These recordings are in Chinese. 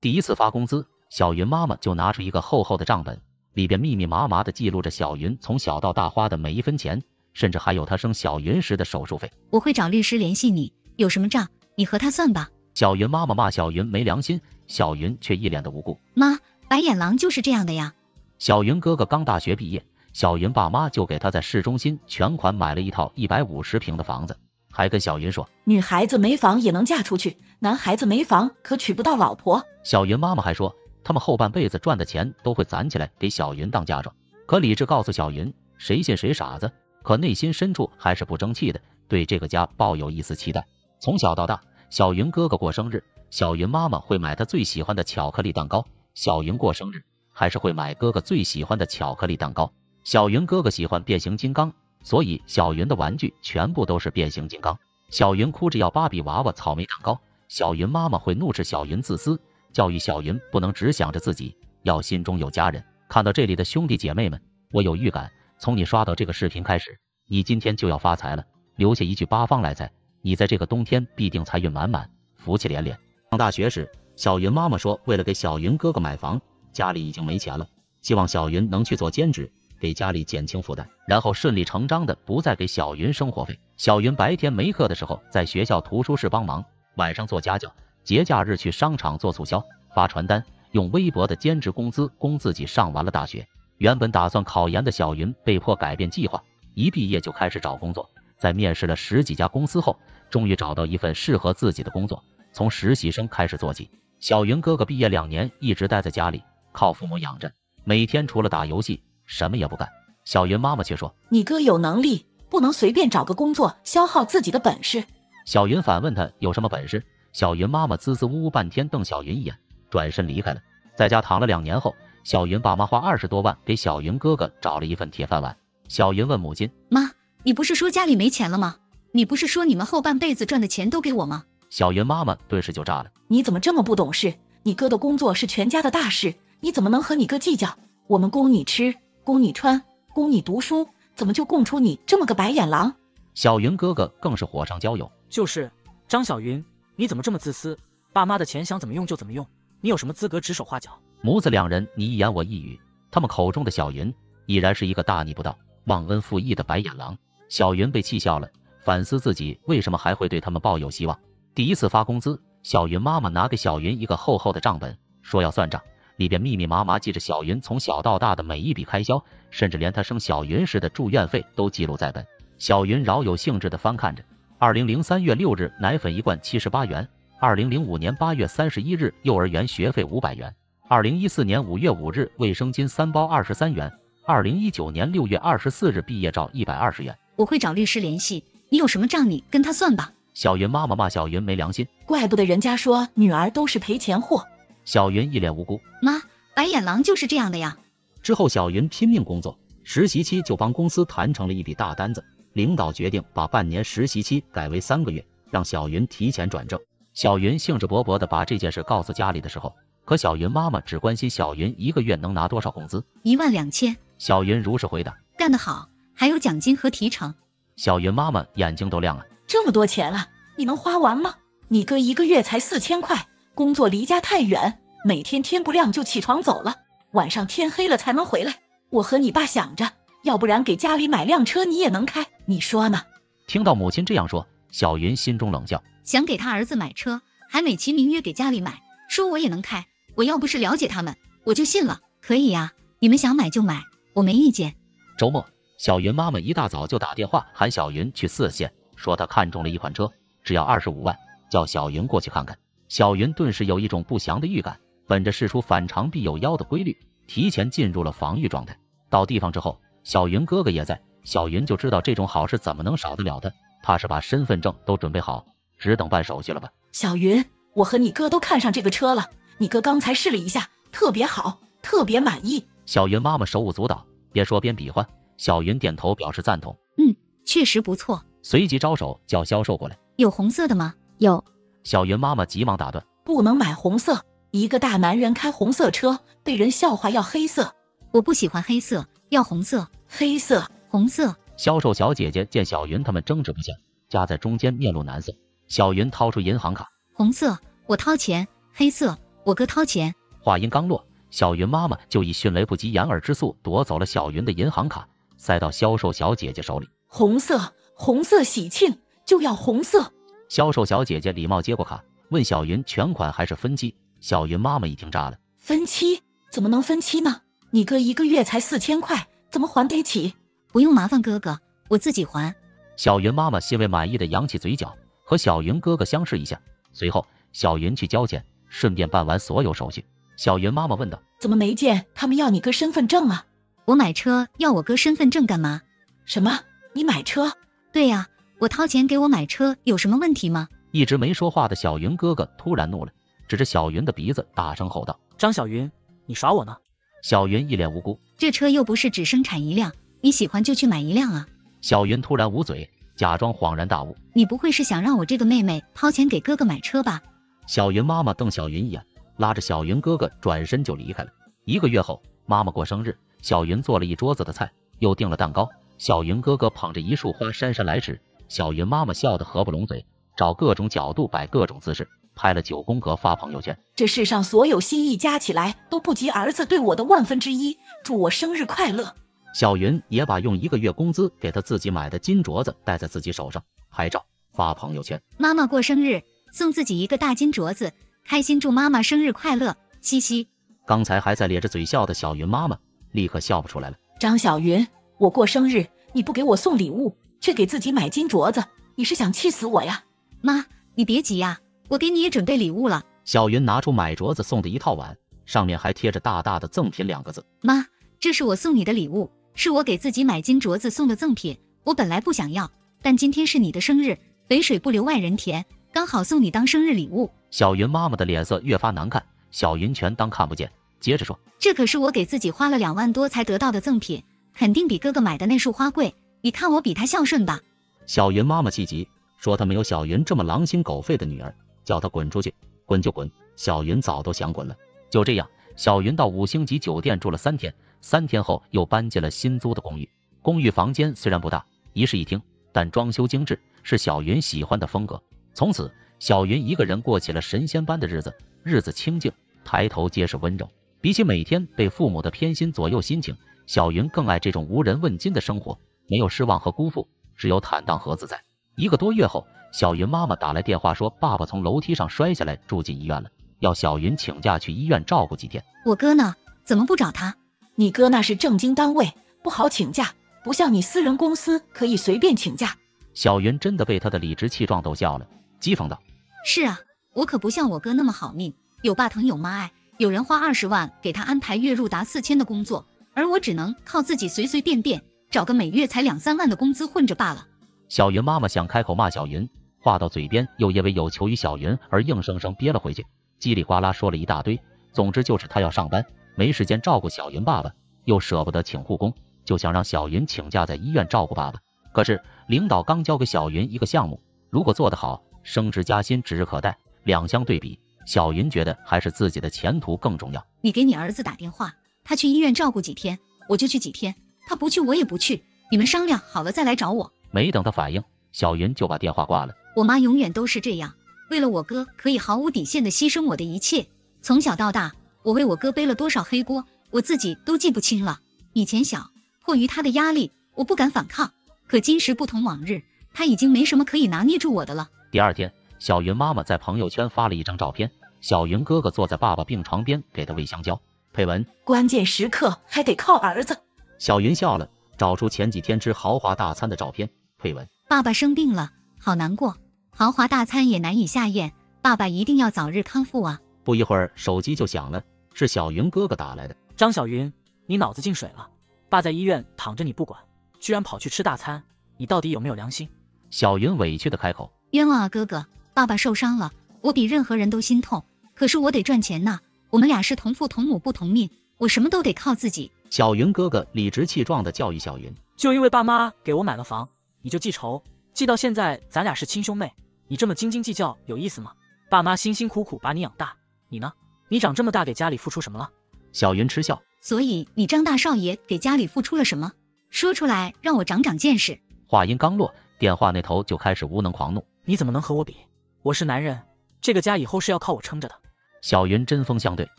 第一次发工资，小云妈妈就拿出一个厚厚的账本，里边密密麻麻的记录着小云从小到大花的每一分钱，甚至还有她生小云时的手术费。我会找律师联系你，有什么账你和他算吧。小云妈妈骂小云没良心，小云却一脸的无辜。妈，白眼狼就是这样的呀。小云哥哥刚大学毕业，小云爸妈就给他在市中心全款买了一套一百五十平的房子，还跟小云说，女孩子没房也能嫁出去，男孩子没房可娶不到老婆。小云妈妈还说，他们后半辈子赚的钱都会攒起来给小云当嫁妆。可理智告诉小云，谁信谁傻子。可内心深处还是不争气的，对这个家抱有一丝期待。从小到大，小云哥哥过生日，小云妈妈会买他最喜欢的巧克力蛋糕。小云过生日。还是会买哥哥最喜欢的巧克力蛋糕。小云哥哥喜欢变形金刚，所以小云的玩具全部都是变形金刚。小云哭着要芭比娃娃、草莓蛋糕，小云妈妈会怒斥小云自私，教育小云不能只想着自己，要心中有家人。看到这里的兄弟姐妹们，我有预感，从你刷到这个视频开始，你今天就要发财了。留下一句八方来财，你在这个冬天必定财运满满，福气连连。上大学时，小云妈妈说，为了给小云哥哥买房。家里已经没钱了，希望小云能去做兼职，给家里减轻负担，然后顺理成章的不再给小云生活费。小云白天没课的时候在学校图书室帮忙，晚上做家教，节假日去商场做促销、发传单，用微薄的兼职工资供自己上完了大学。原本打算考研的小云被迫改变计划，一毕业就开始找工作，在面试了十几家公司后，终于找到一份适合自己的工作，从实习生开始做起。小云哥哥毕业两年，一直待在家里。靠父母养着，每天除了打游戏，什么也不干。小云妈妈却说：“你哥有能力，不能随便找个工作消耗自己的本事。”小云反问他有什么本事。小云妈妈支支吾吾半天，瞪小云一眼，转身离开了。在家躺了两年后，小云爸妈花二十多万给小云哥哥找了一份铁饭碗。小云问母亲：“妈，你不是说家里没钱了吗？你不是说你们后半辈子赚的钱都给我吗？”小云妈妈顿时就炸了：“你怎么这么不懂事？你哥的工作是全家的大事。”你怎么能和你哥计较？我们供你吃，供你穿，供你读书，怎么就供出你这么个白眼狼？小云哥哥更是火上浇油。就是张小云，你怎么这么自私？爸妈的钱想怎么用就怎么用，你有什么资格指手画脚？母子两人你一言我一语，他们口中的小云已然是一个大逆不道、忘恩负义的白眼狼。小云被气笑了，反思自己为什么还会对他们抱有希望。第一次发工资，小云妈妈拿给小云一个厚厚的账本，说要算账。里边密密麻麻记着小云从小到大的每一笔开销，甚至连她生小云时的住院费都记录在本。小云饶有兴致地翻看着。二零零三月六日，奶粉一罐七十八元；二零零五年八月三十一日，幼儿园学费五百元；二零一四年五月五日，卫生巾三包二十三元；二零一九年六月二十四日，毕业照一百二十元。我会找律师联系，你有什么账你跟他算吧。小云妈妈骂小云没良心，怪不得人家说女儿都是赔钱货。小云一脸无辜，妈，白眼狼就是这样的呀。之后，小云拼命工作，实习期就帮公司谈成了一笔大单子。领导决定把半年实习期改为三个月，让小云提前转正。小云兴致勃勃地把这件事告诉家里的时候，可小云妈妈只关心小云一个月能拿多少工资，一万两千。小云如实回答，干得好，还有奖金和提成。小云妈妈眼睛都亮了，这么多钱了，你能花完吗？你哥一个月才四千块。工作离家太远，每天天不亮就起床走了，晚上天黑了才能回来。我和你爸想着，要不然给家里买辆车，你也能开，你说呢？听到母亲这样说，小云心中冷笑，想给他儿子买车，还美其名曰给家里买，说我也能开。我要不是了解他们，我就信了。可以呀，你们想买就买，我没意见。周末，小云妈妈一大早就打电话喊小云去四县，说她看中了一款车，只要二十五万，叫小云过去看看。小云顿时有一种不祥的预感，本着事出反常必有妖的规律，提前进入了防御状态。到地方之后，小云哥哥也在，小云就知道这种好事怎么能少得了他，怕是把身份证都准备好，只等办手续了吧？小云，我和你哥都看上这个车了，你哥刚才试了一下，特别好，特别满意。小云妈妈手舞足蹈，边说边比划。小云点头表示赞同，嗯，确实不错。随即招手叫销售过来，有红色的吗？有。小云妈妈急忙打断：“不能买红色，一个大男人开红色车被人笑话。要黑色，我不喜欢黑色，要红色。黑色，红色。”销售小姐姐见小云他们争执不下，夹在中间面露难色。小云掏出银行卡：“红色，我掏钱；黑色，我。”我哥掏钱。话音刚落，小云妈妈就以迅雷不及掩耳之速夺走了小云的银行卡，塞到销售小姐姐手里。红色，红色喜庆，就要红色。销售小姐姐礼貌接过卡，问小云全款还是分期。小云妈妈一听炸了，分期怎么能分期呢？你哥一个月才四千块，怎么还得起？不用麻烦哥哥，我自己还。小云妈妈欣慰满意的扬起嘴角，和小云哥哥相视一下。随后，小云去交钱，顺便办完所有手续。小云妈妈问道：“怎么没见他们要你哥身份证啊？我买车要我哥身份证干嘛？什么？你买车？对呀，我掏钱给我买车，有什么问题吗？”一直没说话的小云哥哥突然怒了，指着小云的鼻子大声吼道：“张小云，你耍我呢？”小云一脸无辜，这车又不是只生产一辆，你喜欢就去买一辆啊。小云突然捂嘴，假装恍然大悟，你不会是想让我这个妹妹掏钱给哥哥买车吧？小云妈妈瞪小云一眼，拉着小云哥哥转身就离开了。一个月后，妈妈过生日，小云做了一桌子的菜，又订了蛋糕。小云哥哥捧着一束花姗姗来迟，小云妈妈笑得合不拢嘴，找各种角度摆各种姿势。拍了九宫格发朋友圈，这世上所有心意加起来都不及儿子对我的万分之一。祝我生日快乐！小云也把用一个月工资给她自己买的金镯子戴在自己手上，拍照发朋友圈。妈妈过生日，送自己一个大金镯子，开心祝妈妈生日快乐，嘻嘻。刚才还在咧着嘴笑的小云妈妈，立刻笑不出来了。张小云，我过生日你不给我送礼物，却给自己买金镯子，你是想气死我呀？妈，你别急呀。我给你也准备礼物了。小云拿出买镯子送的一套碗，上面还贴着大大的“赠品”两个字。妈，这是我送你的礼物，是我给自己买金镯子送的赠品。我本来不想要，但今天是你的生日，肥水不流外人田，刚好送你当生日礼物。小云妈妈的脸色越发难看，小云全当看不见，接着说：“这可是我给自己花了两万多才得到的赠品，肯定比哥哥买的那束花贵。你看我比他孝顺吧？”小云妈妈气急，说：“她没有小云这么狼心狗肺的女儿。”叫他滚出去，滚就滚！小云早都想滚了。就这样，小云到五星级酒店住了三天，三天后又搬进了新租的公寓。公寓房间虽然不大，一室一厅，但装修精致，是小云喜欢的风格。从此，小云一个人过起了神仙般的日子，日子清静，抬头皆是温柔。比起每天被父母的偏心左右心情，小云更爱这种无人问津的生活，没有失望和辜负，只有坦荡和自在。一个多月后。小云妈妈打来电话说，爸爸从楼梯上摔下来，住进医院了，要小云请假去医院照顾几天。我哥呢？怎么不找他？你哥那是正经单位，不好请假，不像你私人公司可以随便请假。小云真的被他的理直气壮逗笑了，讥讽道：“是啊，我可不像我哥那么好命，有爸疼有妈爱，有人花二十万给他安排月入达四千的工作，而我只能靠自己随随便便找个每月才两三万的工资混着罢了。”小云妈妈想开口骂小云。话到嘴边，又因为有求于小云而硬生生憋了回去，叽里呱啦说了一大堆。总之就是她要上班，没时间照顾小云爸爸，又舍不得请护工，就想让小云请假在医院照顾爸爸。可是领导刚交给小云一个项目，如果做得好，升职加薪指日可待。两相对比，小云觉得还是自己的前途更重要。你给你儿子打电话，他去医院照顾几天，我就去几天；他不去，我也不去。你们商量好了再来找我。没等他反应，小云就把电话挂了。我妈永远都是这样，为了我哥可以毫无底线的牺牲我的一切。从小到大，我为我哥背了多少黑锅，我自己都记不清了。以前小，迫于他的压力，我不敢反抗。可今时不同往日，他已经没什么可以拿捏住我的了。第二天，小云妈妈在朋友圈发了一张照片，小云哥哥坐在爸爸病床边给他喂香蕉。配文：关键时刻还得靠儿子。小云笑了，找出前几天吃豪华大餐的照片。配文：爸爸生病了，好难过。豪华大餐也难以下咽，爸爸一定要早日康复啊！不一会儿，手机就响了，是小云哥哥打来的。张小云，你脑子进水了？爸在医院躺着你不管，居然跑去吃大餐，你到底有没有良心？小云委屈的开口：“冤枉啊，哥哥，爸爸受伤了，我比任何人都心痛。可是我得赚钱呐，我们俩是同父同母不同命，我什么都得靠自己。”小云哥哥理直气壮的教育小云：“就因为爸妈给我买了房，你就记仇，记到现在，咱俩是亲兄妹。”你这么斤斤计较有意思吗？爸妈辛辛苦苦把你养大，你呢？你长这么大给家里付出什么了？小云嗤笑。所以你张大少爷给家里付出了什么？说出来让我长长见识。话音刚落，电话那头就开始无能狂怒。你怎么能和我比？我是男人，这个家以后是要靠我撑着的。小云针锋相对，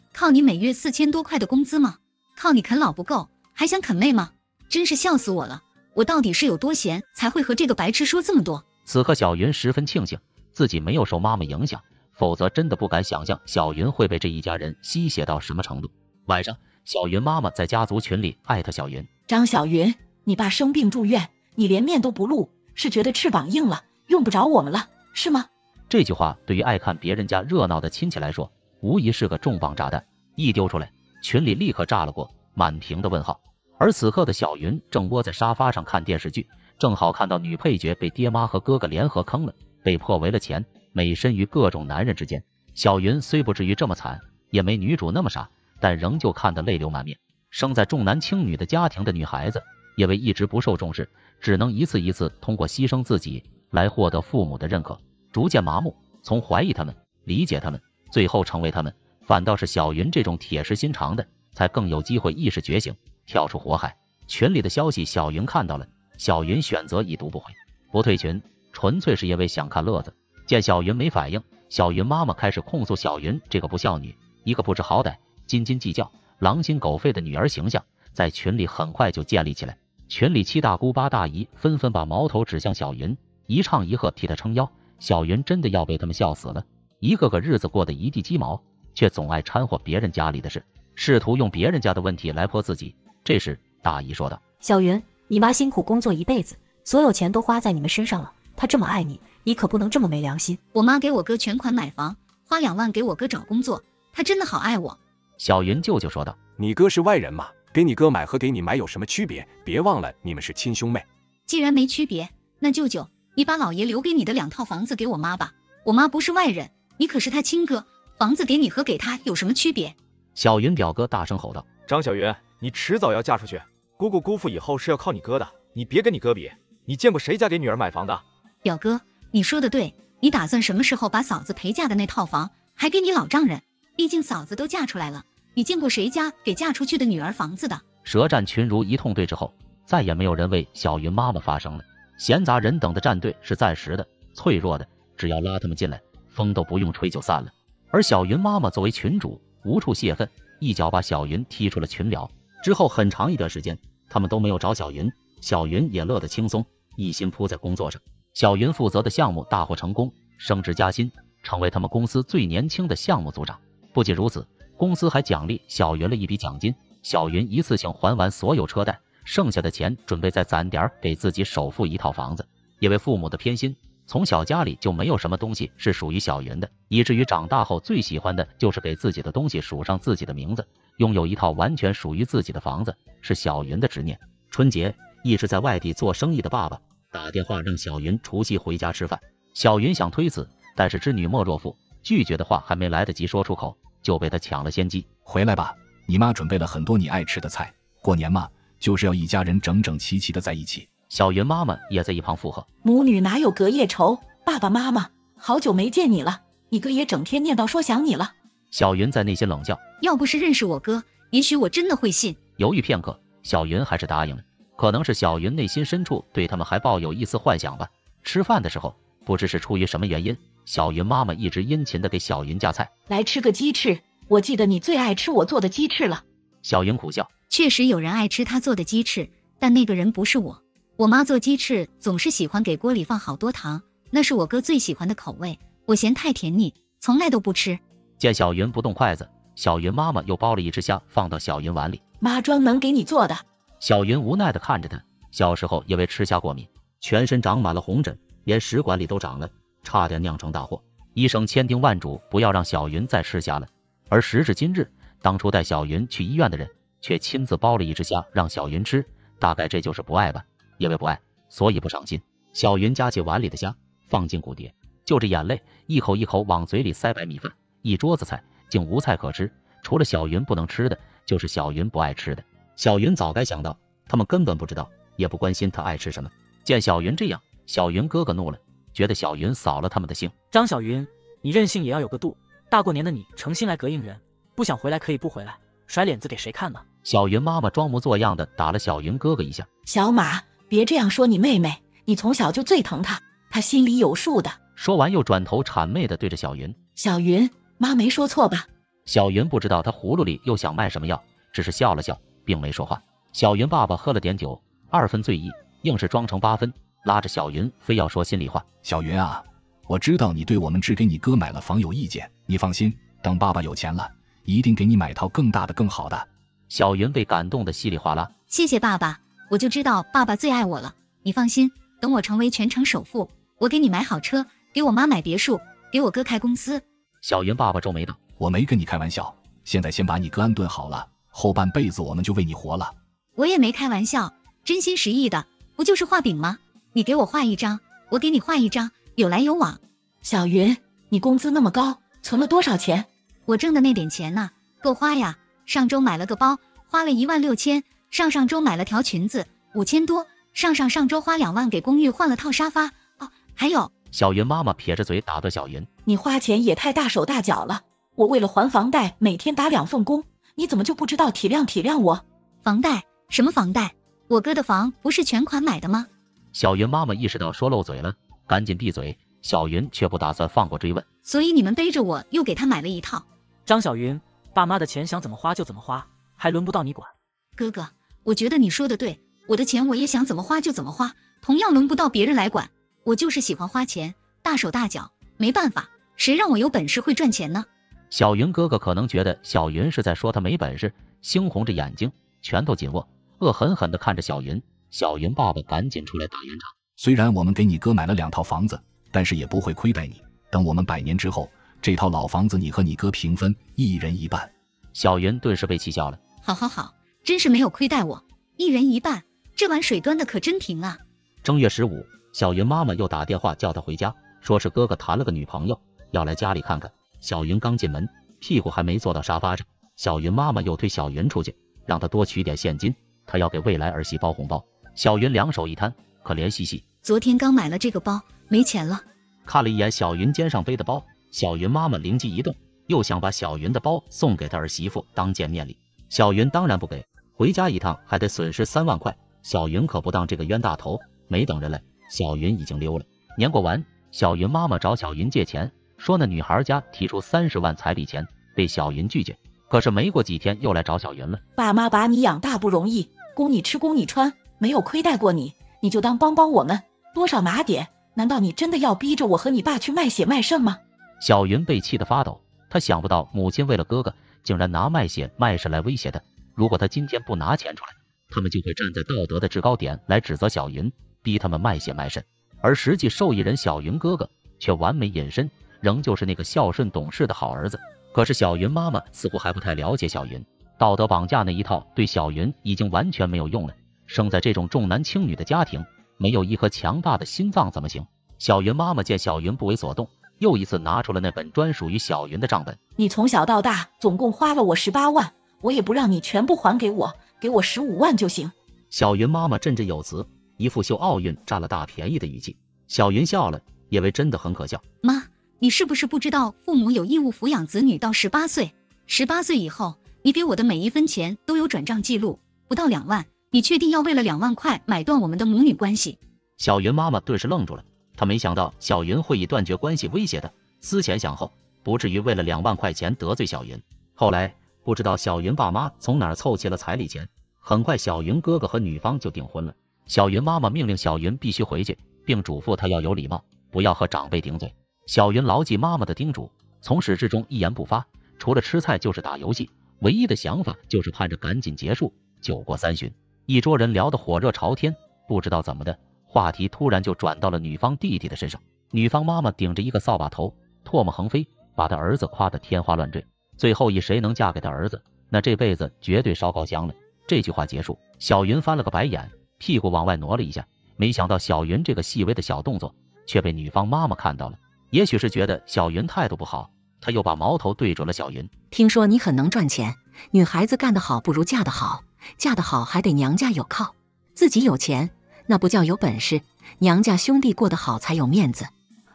靠你每月四千多块的工资吗？靠你啃老不够，还想啃妹吗？真是笑死我了！我到底是有多闲，才会和这个白痴说这么多？此刻小云十分庆幸自己没有受妈妈影响，否则真的不敢想象小云会被这一家人吸血到什么程度。晚上，小云妈妈在家族群里艾特小云：张小云，你爸生病住院，你连面都不露，是觉得翅膀硬了，用不着我们了，是吗？这句话对于爱看别人家热闹的亲戚来说，无疑是个重磅炸弹。一丢出来，群里立刻炸了锅，满屏的问号。而此刻的小云正窝在沙发上看电视剧，正好看到女配角被爹妈和哥哥联合坑了，被迫为了钱美身于各种男人之间。小云虽不至于这么惨，也没女主那么傻，但仍旧看得泪流满面。生在重男轻女的家庭的女孩子，因为一直不受重视，只能一次一次通过牺牲自己来获得父母的认可。逐渐麻木，从怀疑他们、理解他们，最后成为他们，反倒是小云这种铁石心肠的，才更有机会意识觉醒，跳出火海。群里的消息，小云看到了，小云选择已读不回，不退群，纯粹是因为想看乐子。见小云没反应，小云妈妈开始控诉小云这个不孝女，一个不知好歹、斤斤计较、狼心狗肺的女儿形象，在群里很快就建立起来。群里七大姑八大姨纷纷把矛头指向小云，一唱一和替她撑腰。小云真的要被他们笑死了，一个个日子过得一地鸡毛，却总爱掺和别人家里的事，试图用别人家的问题来泼自己。这时，大姨说道：“小云，你妈辛苦工作一辈子，所有钱都花在你们身上了，她这么爱你，你可不能这么没良心。我妈给我哥全款买房，花两万给我哥找工作，她真的好爱我。”小云舅舅说道：“你哥是外人嘛，给你哥买和给你买有什么区别？别忘了你们是亲兄妹。既然没区别，那舅舅。”你把老爷留给你的两套房子给我妈吧，我妈不是外人，你可是她亲哥，房子给你和给他有什么区别？小云表哥大声吼道：“张小云，你迟早要嫁出去，姑姑姑父以后是要靠你哥的，你别跟你哥比。你见过谁家给女儿买房的？”表哥，你说的对，你打算什么时候把嫂子陪嫁的那套房还给你老丈人？毕竟嫂子都嫁出来了，你见过谁家给嫁出去的女儿房子的？舌战群儒一通对之后，再也没有人为小云妈妈发声了。闲杂人等的战队是暂时的、脆弱的，只要拉他们进来，风都不用吹就散了。而小云妈妈作为群主，无处泄愤，一脚把小云踢出了群聊。之后很长一段时间，他们都没有找小云，小云也乐得轻松，一心扑在工作上。小云负责的项目大获成功，升职加薪，成为他们公司最年轻的项目组长。不仅如此，公司还奖励小云了一笔奖金，小云一次性还完所有车贷。剩下的钱准备再攒点给自己首付一套房子，因为父母的偏心，从小家里就没有什么东西是属于小云的，以至于长大后最喜欢的就是给自己的东西署上自己的名字，拥有一套完全属于自己的房子是小云的执念。春节，一直在外地做生意的爸爸打电话让小云除夕回家吃饭，小云想推辞，但是知女莫若父，拒绝的话还没来得及说出口，就被他抢了先机。回来吧，你妈准备了很多你爱吃的菜，过年嘛。就是要一家人整整齐齐的在一起。小云妈妈也在一旁附和：“母女哪有隔夜仇？爸爸妈妈，好久没见你了，你哥也整天念叨说想你了。”小云在内心冷笑：“要不是认识我哥，也许我真的会信。”犹豫片刻，小云还是答应了。可能是小云内心深处对他们还抱有一丝幻想吧。吃饭的时候，不知是出于什么原因，小云妈妈一直殷勤的给小云夹菜。来吃个鸡翅，我记得你最爱吃我做的鸡翅了。小云苦笑。确实有人爱吃他做的鸡翅，但那个人不是我。我妈做鸡翅总是喜欢给锅里放好多糖，那是我哥最喜欢的口味，我嫌太甜腻，从来都不吃。见小云不动筷子，小云妈妈又剥了一只虾放到小云碗里，妈专门给你做的。小云无奈的看着他，小时候因为吃虾过敏，全身长满了红疹，连食管里都长了，差点酿成大祸。医生千叮万嘱不要让小云再吃虾了。而时至今日，当初带小云去医院的人。却亲自剥了一只虾让小云吃，大概这就是不爱吧？因为不爱，所以不上心。小云夹起碗里的虾，放进骨碟，就着眼泪，一口一口往嘴里塞白米饭。一桌子菜，竟无菜可吃，除了小云不能吃的，就是小云不爱吃的。小云早该想到，他们根本不知道，也不关心他爱吃什么。见小云这样，小云哥哥怒了，觉得小云扫了他们的兴。张小云，你任性也要有个度。大过年的，你诚心来膈应人，不想回来可以不回来。甩脸子给谁看呢？小云妈妈装模作样的打了小云哥哥一下。小马，别这样说你妹妹，你从小就最疼她，她心里有数的。说完又转头谄媚的对着小云：小云，妈没说错吧？小云不知道他葫芦里又想卖什么药，只是笑了笑，并没说话。小云爸爸喝了点酒，二分醉意，硬是装成八分，拉着小云非要说心里话。小云啊，我知道你对我们只给你哥买了房有意见，你放心，等爸爸有钱了，一定给你买套更大的、更好的。小云被感动的稀里哗啦。谢谢爸爸，我就知道爸爸最爱我了。你放心，等我成为全城首富，我给你买好车，给我妈买别墅，给我哥开公司。小云爸爸皱眉道：“我没跟你开玩笑，现在先把你哥安顿好了，后半辈子我们就为你活了。”我也没开玩笑，真心实意的，不就是画饼吗？你给我画一张，我给你画一张，有来有往。小云，你工资那么高，存了多少钱？我挣的那点钱呢，够花呀。上周买了个包，花了一万六千；上上周买了条裙子，五千多；上上上周花两万给公寓换了套沙发。哦，还有。小云妈妈撇着嘴打断小云：“你花钱也太大手大脚了。我为了还房贷，每天打两份工，你怎么就不知道体谅体谅我？房贷。”什么房贷？我哥的房不是全款买的吗？小云妈妈意识到说漏嘴了，赶紧闭嘴。小云却不打算放过追问，所以你们背着我又给他买了一套。张小云，爸妈的钱想怎么花就怎么花，还轮不到你管。哥哥，我觉得你说的对，我的钱我也想怎么花就怎么花，同样轮不到别人来管。我就是喜欢花钱，大手大脚，没办法，谁让我有本事会赚钱呢？小云哥哥可能觉得小云是在说他没本事，猩红着眼睛，拳头紧握。恶狠狠地看着小云，小云爸爸赶紧出来打圆场。虽然我们给你哥买了两套房子，但是也不会亏待你。等我们百年之后，这套老房子你和你哥平分，一人一半。小云顿时被气笑了。好好好，真是没有亏待我，一人一半，这碗水端的可真平啊。正月十五，小云妈妈又打电话叫她回家，说是哥哥谈了个女朋友，要来家里看看。小云刚进门，屁股还没坐到沙发上，小云妈妈又推小云出去，让她多取点现金。她要给未来儿媳包红包，小云两手一摊，可怜兮兮。昨天刚买了这个包，没钱了。看了一眼小云肩上背的包，小云妈妈灵机一动，又想把小云的包送给她儿媳妇当见面礼。小云当然不给，回家一趟还得损失三万块。小云可不当这个冤大头，没等人来，小云已经溜了。年过完，小云妈妈找小云借钱，说那女孩家提出三十万彩礼钱，被小云拒绝。可是没过几天又来找小云了。爸妈把你养大不容易。供你吃，供你穿，没有亏待过你，你就当帮帮我们，多少拿点。难道你真的要逼着我和你爸去卖血卖肾吗？小云被气得发抖，她想不到母亲为了哥哥，竟然拿卖血卖肾来威胁他。如果他今天不拿钱出来，他们就会站在道德的制高点来指责小云，逼他们卖血卖肾。而实际受益人小云哥哥却完美隐身，仍旧是那个孝顺懂事的好儿子。可是小云妈妈似乎还不太了解小云。道德绑架那一套对小云已经完全没有用了。生在这种重男轻女的家庭，没有一颗强大的心脏怎么行？小云妈妈见小云不为所动，又一次拿出了那本专属于小云的账本。你从小到大总共花了我十八万，我也不让你全部还给我，给我十五万就行。小云妈妈振振有词，一副秀奥运占了大便宜的语气。小云笑了，以为真的很可笑。妈，你是不是不知道父母有义务抚养子女到十八岁？十八岁以后。你给我的每一分钱都有转账记录，不到两万，你确定要为了两万块买断我们的母女关系？小云妈妈顿时愣住了，她没想到小云会以断绝关系威胁她，思前想后，不至于为了两万块钱得罪小云。后来不知道小云爸妈从哪儿凑齐了彩礼钱，很快小云哥哥和女方就订婚了。小云妈妈命令小云必须回去，并嘱咐她要有礼貌，不要和长辈顶嘴。小云牢记妈妈的叮嘱，从始至终一言不发，除了吃菜就是打游戏。唯一的想法就是盼着赶紧结束。酒过三巡，一桌人聊得火热朝天，不知道怎么的，话题突然就转到了女方弟弟的身上。女方妈妈顶着一个扫把头，唾沫横飞，把她儿子夸得天花乱坠。最后以谁能嫁给他儿子，那这辈子绝对烧高香了。这句话结束，小云翻了个白眼，屁股往外挪了一下。没想到小云这个细微的小动作，却被女方妈妈看到了。也许是觉得小云态度不好。他又把矛头对准了小云。听说你很能赚钱，女孩子干得好不如嫁得好，嫁得好还得娘家有靠，自己有钱那不叫有本事，娘家兄弟过得好才有面子。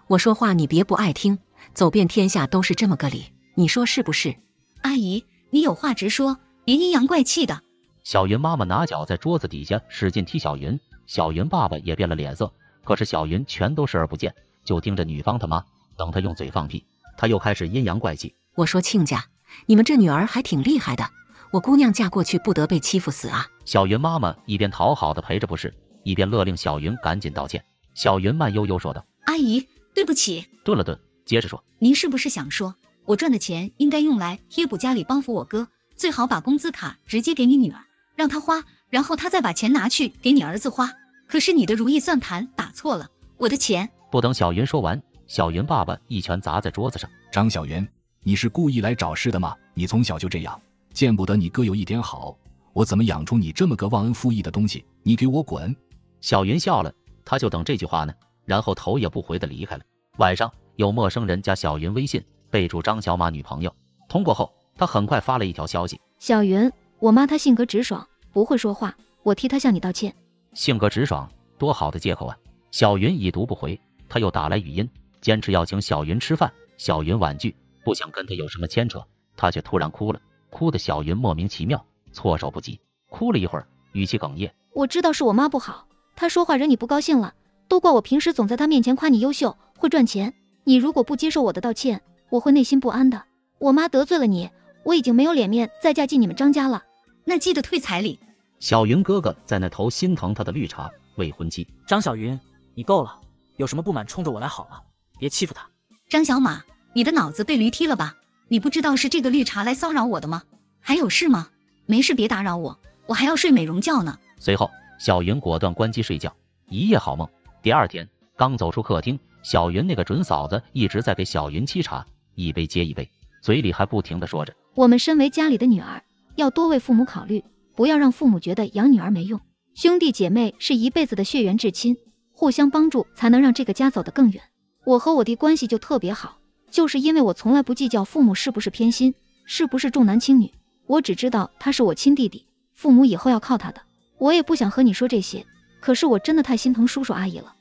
我说话你别不爱听，走遍天下都是这么个理，你说是不是？阿姨，你有话直说，别阴阳怪气的。小云妈妈拿脚在桌子底下使劲踢小云，小云爸爸也变了脸色，可是小云全都视而不见，就盯着女方他妈，等他用嘴放屁。他又开始阴阳怪气，我说亲家，你们这女儿还挺厉害的，我姑娘嫁过去不得被欺负死啊！小云妈妈一边讨好的陪着不是，一边勒令小云赶紧道歉。小云慢悠悠说道：“阿姨，对不起。”顿了顿，接着说：“您是不是想说，我赚的钱应该用来贴补家里，帮扶我哥？最好把工资卡直接给你女儿，让她花，然后她再把钱拿去给你儿子花。可是你的如意算盘打错了，我的钱……”不等小云说完，小云爸爸一拳砸在桌子上：“张小云！”你是故意来找事的吗？你从小就这样，见不得你哥有一点好，我怎么养出你这么个忘恩负义的东西？你给我滚！小云笑了，他就等这句话呢，然后头也不回的离开了。晚上有陌生人加小云微信，备注张小马女朋友。通过后，他很快发了一条消息：小云，我妈她性格直爽，不会说话，我替她向你道歉。性格直爽，多好的借口啊！小云已读不回，他又打来语音，坚持要请小云吃饭。小云婉拒。不想跟他有什么牵扯，他却突然哭了，哭的小云莫名其妙，措手不及。哭了一会儿，语气哽咽：“我知道是我妈不好，她说话惹你不高兴了，都怪我平时总在她面前夸你优秀会赚钱。你如果不接受我的道歉，我会内心不安的。我妈得罪了你，我已经没有脸面再嫁进你们张家了，那记得退彩礼。”小云哥哥在那头心疼他的绿茶未婚妻。张小云，你够了，有什么不满冲着我来好了，别欺负她。张小马。你的脑子被驴踢了吧？你不知道是这个绿茶来骚扰我的吗？还有事吗？没事，别打扰我，我还要睡美容觉呢。随后，小云果断关机睡觉，一夜好梦。第二天，刚走出客厅，小云那个准嫂子一直在给小云沏茶，一杯接一杯，嘴里还不停地说着：“我们身为家里的女儿，要多为父母考虑，不要让父母觉得养女儿没用。兄弟姐妹是一辈子的血缘至亲，互相帮助才能让这个家走得更远。我和我弟关系就特别好。”就是因为我从来不计较父母是不是偏心，是不是重男轻女，我只知道他是我亲弟弟，父母以后要靠他的。我也不想和你说这些，可是我真的太心疼叔叔阿姨了。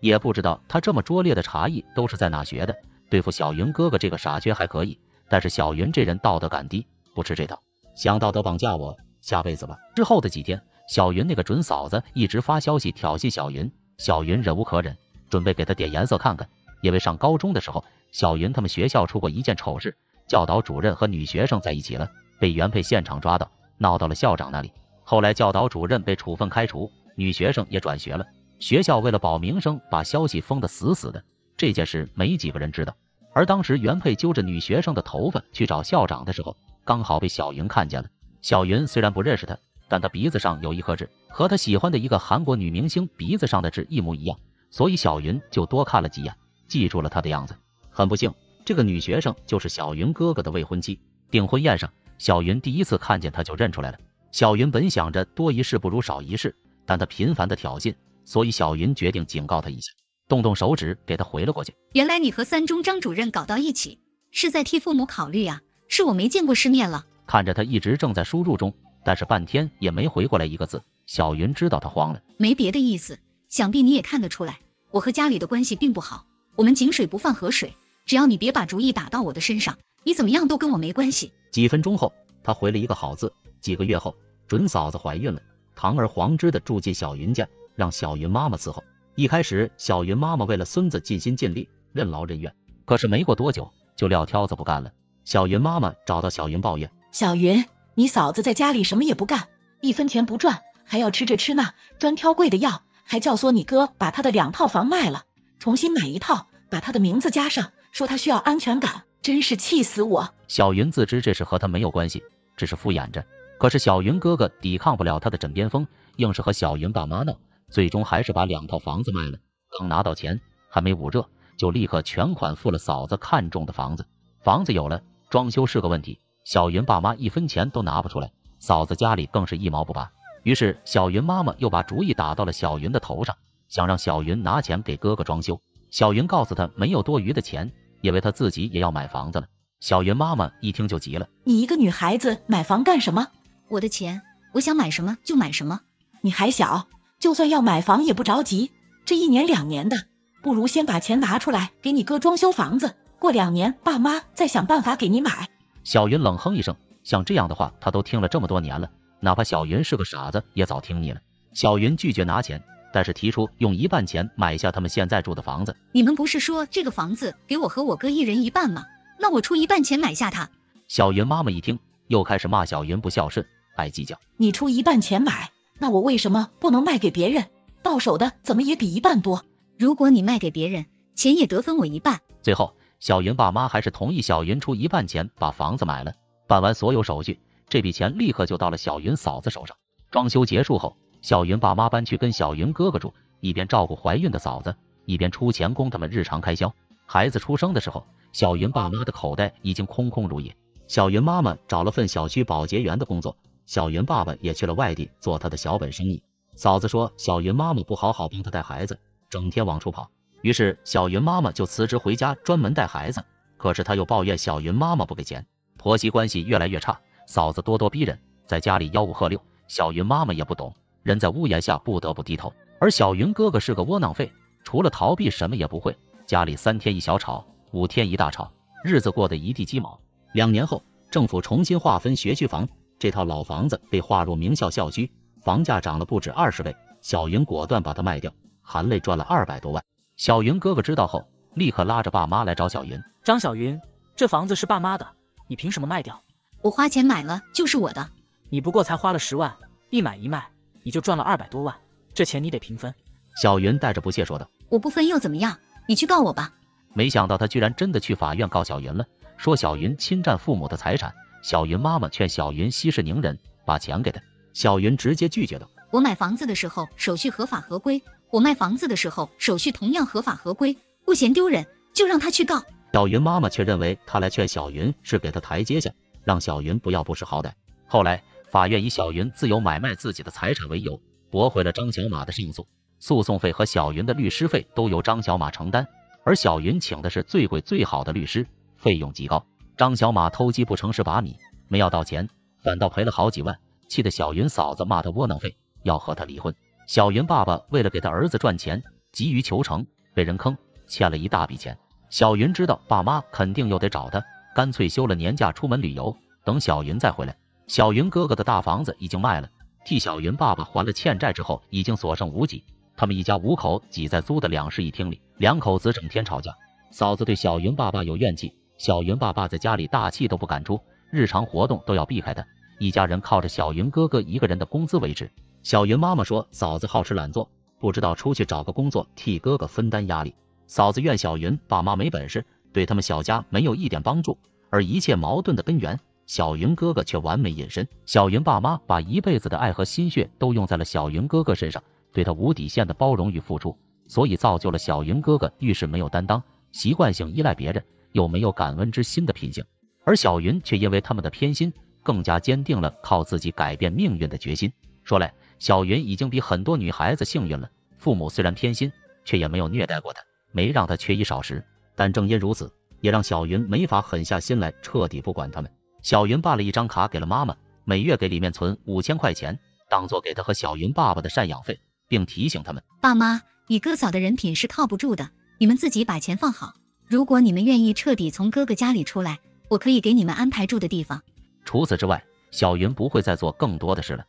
也不知道他这么拙劣的茶艺都是在哪学的，对付小云哥哥这个傻缺还可以，但是小云这人道德感低，不吃这套。想道德绑架我，下辈子吧。之后的几天，小云那个准嫂子一直发消息挑衅小云，小云忍无可忍，准备给他点颜色看看，因为上高中的时候。小云他们学校出过一件丑事，教导主任和女学生在一起了，被原配现场抓到，闹到了校长那里。后来教导主任被处分开除，女学生也转学了。学校为了保名声，把消息封得死死的。这件事没几个人知道。而当时原配揪着女学生的头发去找校长的时候，刚好被小云看见了。小云虽然不认识他，但他鼻子上有一颗痣，和他喜欢的一个韩国女明星鼻子上的痣一模一样，所以小云就多看了几眼，记住了他的样子。很不幸，这个女学生就是小云哥哥的未婚妻。订婚宴上，小云第一次看见她就认出来了。小云本想着多一事不如少一事，但她频繁的挑衅，所以小云决定警告她一下，动动手指给他回了过去。原来你和三中张主任搞到一起，是在替父母考虑呀？是我没见过世面了。看着他一直正在输入中，但是半天也没回过来一个字，小云知道他慌了。没别的意思，想必你也看得出来，我和家里的关系并不好，我们井水不犯河水。只要你别把主意打到我的身上，你怎么样都跟我没关系。几分钟后，他回了一个好字。几个月后，准嫂子怀孕了，堂而皇之的住进小云家，让小云妈妈伺候。一开始，小云妈妈为了孙子尽心尽力，任劳任怨。可是没过多久，就撂挑子不干了。小云妈妈找到小云抱怨：“小云，你嫂子在家里什么也不干，一分钱不赚，还要吃这吃那，专挑贵的要，还教唆你哥把他的两套房卖了，重新买一套，把他的名字加上。”说他需要安全感，真是气死我！小云自知这事和他没有关系，只是敷衍着。可是小云哥哥抵抗不了他的枕边风，硬是和小云爸妈闹，最终还是把两套房子卖了。刚拿到钱，还没捂热，就立刻全款付了嫂子看中的房子。房子有了，装修是个问题，小云爸妈一分钱都拿不出来，嫂子家里更是一毛不拔。于是小云妈妈又把主意打到了小云的头上，想让小云拿钱给哥哥装修。小云告诉他没有多余的钱。因为他自己也要买房子了。小云妈妈一听就急了：“你一个女孩子买房干什么？我的钱，我想买什么就买什么。你还小，就算要买房也不着急，这一年两年的，不如先把钱拿出来给你哥装修房子，过两年爸妈再想办法给你买。”小云冷哼一声，像这样的话他都听了这么多年了，哪怕小云是个傻子也早听腻了。小云拒绝拿钱。但是提出用一半钱买下他们现在住的房子。你们不是说这个房子给我和我哥一人一半吗？那我出一半钱买下它。小云妈妈一听，又开始骂小云不孝顺，爱计较。你出一半钱买，那我为什么不能卖给别人？到手的怎么也比一半多？如果你卖给别人，钱也得分我一半。最后，小云爸妈还是同意小云出一半钱把房子买了。办完所有手续，这笔钱立刻就到了小云嫂子手上。装修结束后，小云爸妈搬去跟小云哥哥住，一边照顾怀孕的嫂子，一边出钱供他们日常开销。孩子出生的时候，小云爸妈的口袋已经空空如也。小云妈妈找了份小区保洁员的工作，小云爸爸也去了外地做他的小本生意。嫂子说小云妈妈不好好帮他带孩子，整天往出跑，于是小云妈妈就辞职回家专门带孩子。可是她又抱怨小云妈妈不给钱，婆媳关系越来越差。嫂子咄咄逼人，在家里吆五喝六，小云妈妈也不懂，人在屋檐下不得不低头。而小云哥哥是个窝囊废，除了逃避什么也不会。家里三天一小吵，五天一大吵，日子过得一地鸡毛。两年后，政府重新划分学区房，这套老房子被划入名校校区，房价涨了不止二十倍。小云果断把它卖掉，含泪赚了二百多万。小云哥哥知道后，立刻拉着爸妈来找小云。张小云，这房子是爸妈的，你凭什么卖掉？我花钱买了，就是我的。你不过才花了十万，一买一卖，你就赚了二百多万，这钱你得平分。小云带着不屑说道：“我不分又怎么样？你去告我吧。”没想到他居然真的去法院告小云了。说小云侵占父母的财产，小云妈妈劝小云息事宁人，把钱给他。小云直接拒绝道：“我买房子的时候手续合法合规，我卖房子的时候手续同样合法合规，不嫌丢人就让他去告。”小云妈妈却认为他来劝小云是给他台阶下，让小云不要不识好歹。后来法院以小云自由买卖自己的财产为由，驳回了张小马的上诉，诉讼费和小云的律师费都由张小马承担，而小云请的是最贵最好的律师。费用极高，张小马偷鸡不成蚀把米，没要到钱，反倒赔了好几万，气得小云嫂子骂他窝囊废，要和他离婚。小云爸爸为了给他儿子赚钱，急于求成，被人坑，欠了一大笔钱。小云知道爸妈肯定又得找他，干脆休了年假出门旅游，等小云再回来。小云哥哥的大房子已经卖了，替小云爸爸还了欠债之后，已经所剩无几。他们一家五口挤在租的两室一厅里，两口子整天吵架，嫂子对小云爸爸有怨气。小云爸爸在家里大气都不敢出，日常活动都要避开他。一家人靠着小云哥哥一个人的工资维持。小云妈妈说：“嫂子好吃懒做，不知道出去找个工作替哥哥分担压力。”嫂子怨小云爸妈没本事，对他们小家没有一点帮助。而一切矛盾的根源，小云哥哥却完美隐身。小云爸妈把一辈子的爱和心血都用在了小云哥哥身上，对他无底线的包容与付出，所以造就了小云哥哥遇事没有担当，习惯性依赖别人。又没有感恩之心的品性，而小云却因为他们的偏心，更加坚定了靠自己改变命运的决心。说来，小云已经比很多女孩子幸运了。父母虽然偏心，却也没有虐待过她，没让她缺衣少食。但正因如此，也让小云没法狠下心来彻底不管他们。小云办了一张卡给了妈妈，每月给里面存五千块钱，当做给她和小云爸爸的赡养费，并提醒他们：爸妈，你哥嫂的人品是靠不住的，你们自己把钱放好。如果你们愿意彻底从哥哥家里出来，我可以给你们安排住的地方。除此之外，小云不会再做更多的事了。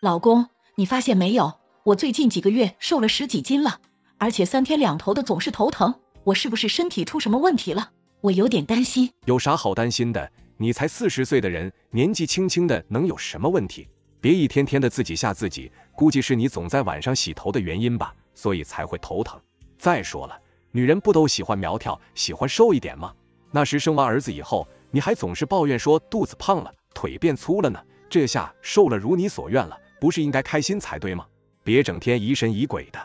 老公，你发现没有，我最近几个月瘦了十几斤了，而且三天两头的总是头疼，我是不是身体出什么问题了？我有点担心。有啥好担心的？你才四十岁的人，年纪轻轻的能有什么问题？别一天天的自己吓自己，估计是你总在晚上洗头的原因吧，所以才会头疼。再说了。女人不都喜欢苗条，喜欢瘦一点吗？那时生完儿子以后，你还总是抱怨说肚子胖了，腿变粗了呢。这下瘦了，如你所愿了，不是应该开心才对吗？别整天疑神疑鬼的。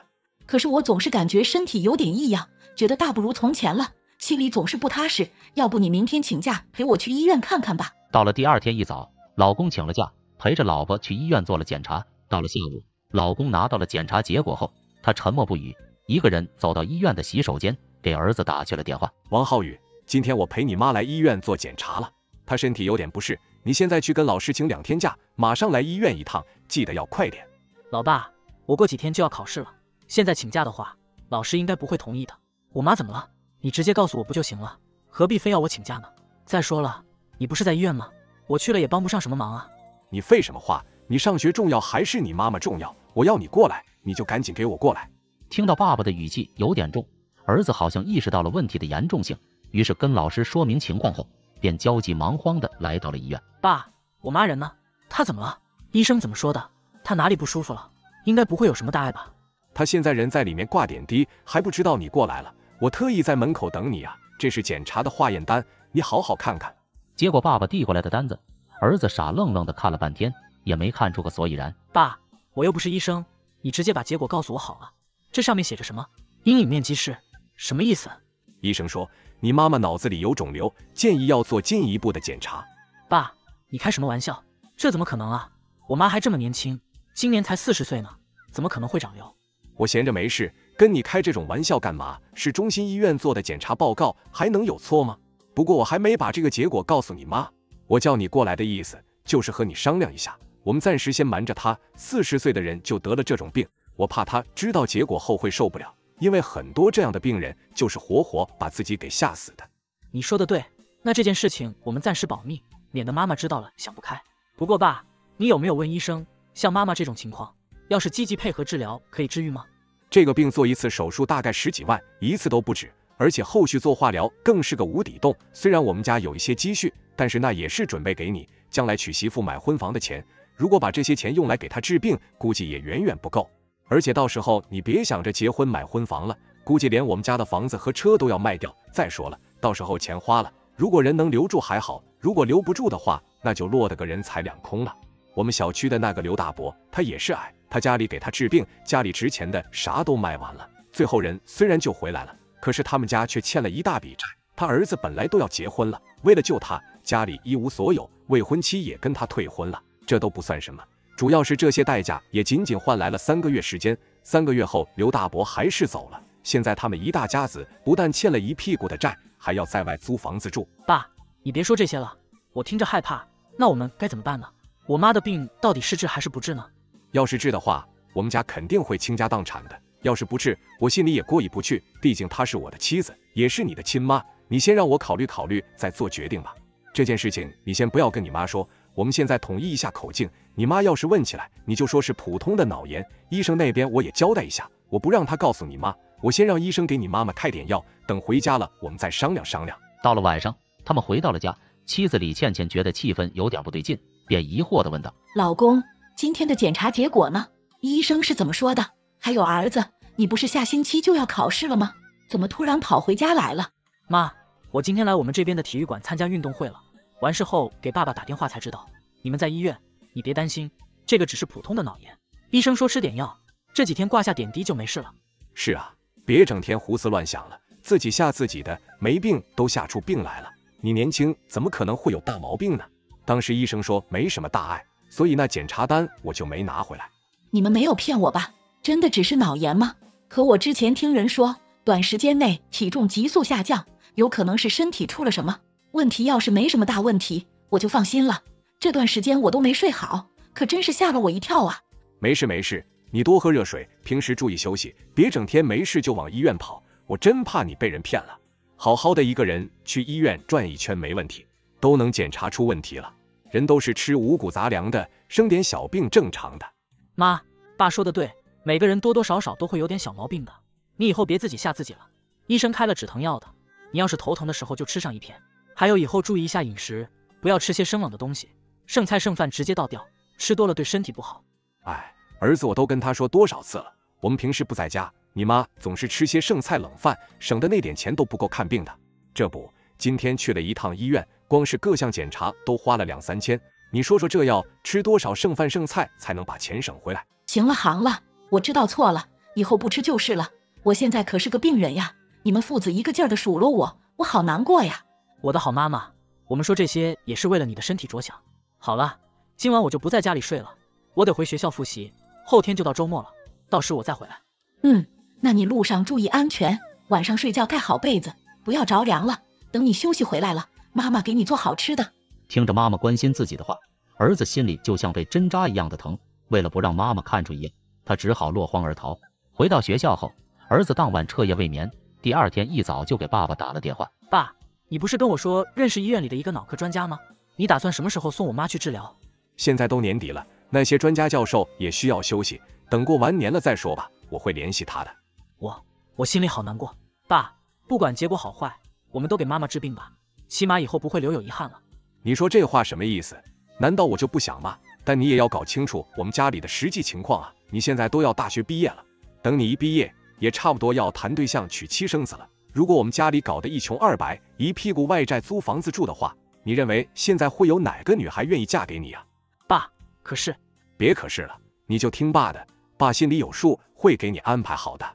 可是我总是感觉身体有点异样，觉得大不如从前了，心里总是不踏实。要不你明天请假陪我去医院看看吧。到了第二天一早，老公请了假，陪着老婆去医院做了检查。到了下午，老公拿到了检查结果后，他沉默不语。一个人走到医院的洗手间，给儿子打去了电话。王浩宇，今天我陪你妈来医院做检查了，她身体有点不适，你现在去跟老师请两天假，马上来医院一趟，记得要快点。老爸，我过几天就要考试了，现在请假的话，老师应该不会同意的。我妈怎么了？你直接告诉我不就行了？何必非要我请假呢？再说了，你不是在医院吗？我去了也帮不上什么忙啊。你废什么话？你上学重要还是你妈妈重要？我要你过来，你就赶紧给我过来。听到爸爸的语气有点重，儿子好像意识到了问题的严重性，于是跟老师说明情况后，便焦急忙慌的来到了医院。爸，我妈人呢？她怎么了？医生怎么说的？她哪里不舒服了？应该不会有什么大碍吧？她现在人在里面挂点滴，还不知道你过来了。我特意在门口等你啊。这是检查的化验单，你好好看看。结果爸爸递过来的单子，儿子傻愣愣的看了半天，也没看出个所以然。爸，我又不是医生，你直接把结果告诉我好了。这上面写着什么？阴影面积是什么意思？医生说你妈妈脑子里有肿瘤，建议要做进一步的检查。爸，你开什么玩笑？这怎么可能啊？我妈还这么年轻，今年才四十岁呢，怎么可能会长瘤？我闲着没事，跟你开这种玩笑干嘛？是中心医院做的检查报告，还能有错吗？不过我还没把这个结果告诉你妈，我叫你过来的意思就是和你商量一下，我们暂时先瞒着她。四十岁的人就得了这种病，我怕他知道结果后会受不了，因为很多这样的病人就是活活把自己给吓死的。你说的对，那这件事情我们暂时保密，免得妈妈知道了想不开。不过爸，你有没有问医生，像妈妈这种情况，要是积极配合治疗，可以治愈吗？这个病做一次手术大概十几万，一次都不止，而且后续做化疗更是个无底洞。虽然我们家有一些积蓄，但是那也是准备给你将来娶媳妇买婚房的钱。如果把这些钱用来给他治病，估计也远远不够。而且到时候你别想着结婚买婚房了，估计连我们家的房子和车都要卖掉。再说了，到时候钱花了，如果人能留住还好，如果留不住的话，那就落得个人财两空了。我们小区的那个刘大伯，他也是矮。他家里给他治病，家里值钱的啥都卖完了，最后人虽然救回来了，可是他们家却欠了一大笔债。他儿子本来都要结婚了，为了救他，家里一无所有，未婚妻也跟他退婚了。这都不算什么，主要是这些代价也仅仅换来了三个月时间。三个月后，刘大伯还是走了。现在他们一大家子不但欠了一屁股的债，还要在外租房子住。爸，你别说这些了，我听着害怕。那我们该怎么办呢？我妈的病到底是治还是不治呢？要是治的话，我们家肯定会倾家荡产的；要是不治，我心里也过意不去。毕竟她是我的妻子，也是你的亲妈。你先让我考虑考虑，再做决定吧。这件事情你先不要跟你妈说，我们现在统一一下口径。你妈要是问起来，你就说是普通的脑炎。医生那边我也交代一下，我不让她告诉你妈。我先让医生给你妈妈开点药，等回家了我们再商量商量。到了晚上，他们回到了家，妻子李倩倩觉得气氛有点不对劲，便疑惑地问道：“老公。”今天的检查结果呢？医生是怎么说的？还有儿子，你不是下星期就要考试了吗？怎么突然跑回家来了？妈，我今天来我们这边的体育馆参加运动会了。完事后给爸爸打电话才知道，你们在医院。你别担心，这个只是普通的脑炎。医生说吃点药，这几天挂下点滴就没事了。是啊，别整天胡思乱想了，自己吓自己的，没病都吓出病来了。你年轻，怎么可能会有大毛病呢？当时医生说没什么大碍。所以那检查单我就没拿回来。你们没有骗我吧？真的只是脑炎吗？可我之前听人说，短时间内体重急速下降，有可能是身体出了什么问题。要是没什么大问题，我就放心了。这段时间我都没睡好，可真是吓了我一跳啊！没事没事，你多喝热水，平时注意休息，别整天没事就往医院跑。我真怕你被人骗了。好好的一个人去医院转一圈没问题，都能检查出问题了。人都是吃五谷杂粮的，生点小病正常的。妈，爸说的对，每个人多多少少都会有点小毛病的。你以后别自己吓自己了。医生开了止疼药的，你要是头疼的时候就吃上一片。还有以后注意一下饮食，不要吃些生冷的东西，剩菜剩饭直接倒掉，吃多了对身体不好。哎，儿子，我都跟他说多少次了，我们平时不在家，你妈总是吃些剩菜冷饭，省的那点钱都不够看病的。这不，今天去了一趟医院。光是各项检查都花了两三千，你说说这要吃多少剩饭剩菜才能把钱省回来？行了，行了，我知道错了，以后不吃就是了。我现在可是个病人呀，你们父子一个劲儿的数落我，我好难过呀。我的好妈妈，我们说这些也是为了你的身体着想。好了，今晚我就不在家里睡了，我得回学校复习，后天就到周末了，到时我再回来。嗯，那你路上注意安全，晚上睡觉盖好被子，不要着凉了。等你休息回来了。妈妈给你做好吃的。听着妈妈关心自己的话，儿子心里就像被针扎一样的疼。为了不让妈妈看出异样，他只好落荒而逃。回到学校后，儿子当晚彻夜未眠，第二天一早就给爸爸打了电话。爸，你不是跟我说认识医院里的一个脑科专家吗？你打算什么时候送我妈去治疗？现在都年底了，那些专家教授也需要休息，等过完年了再说吧。我会联系他的。我我心里好难过。爸，不管结果好坏。我们都给妈妈治病吧，起码以后不会留有遗憾了。你说这话什么意思？难道我就不想吗？但你也要搞清楚我们家里的实际情况啊！你现在都要大学毕业了，等你一毕业，也差不多要谈对象、娶妻生子了。如果我们家里搞得一穷二白，一屁股外债租房子住的话，你认为现在会有哪个女孩愿意嫁给你啊？爸，可是，别可是了，你就听爸的，爸心里有数，会给你安排好的。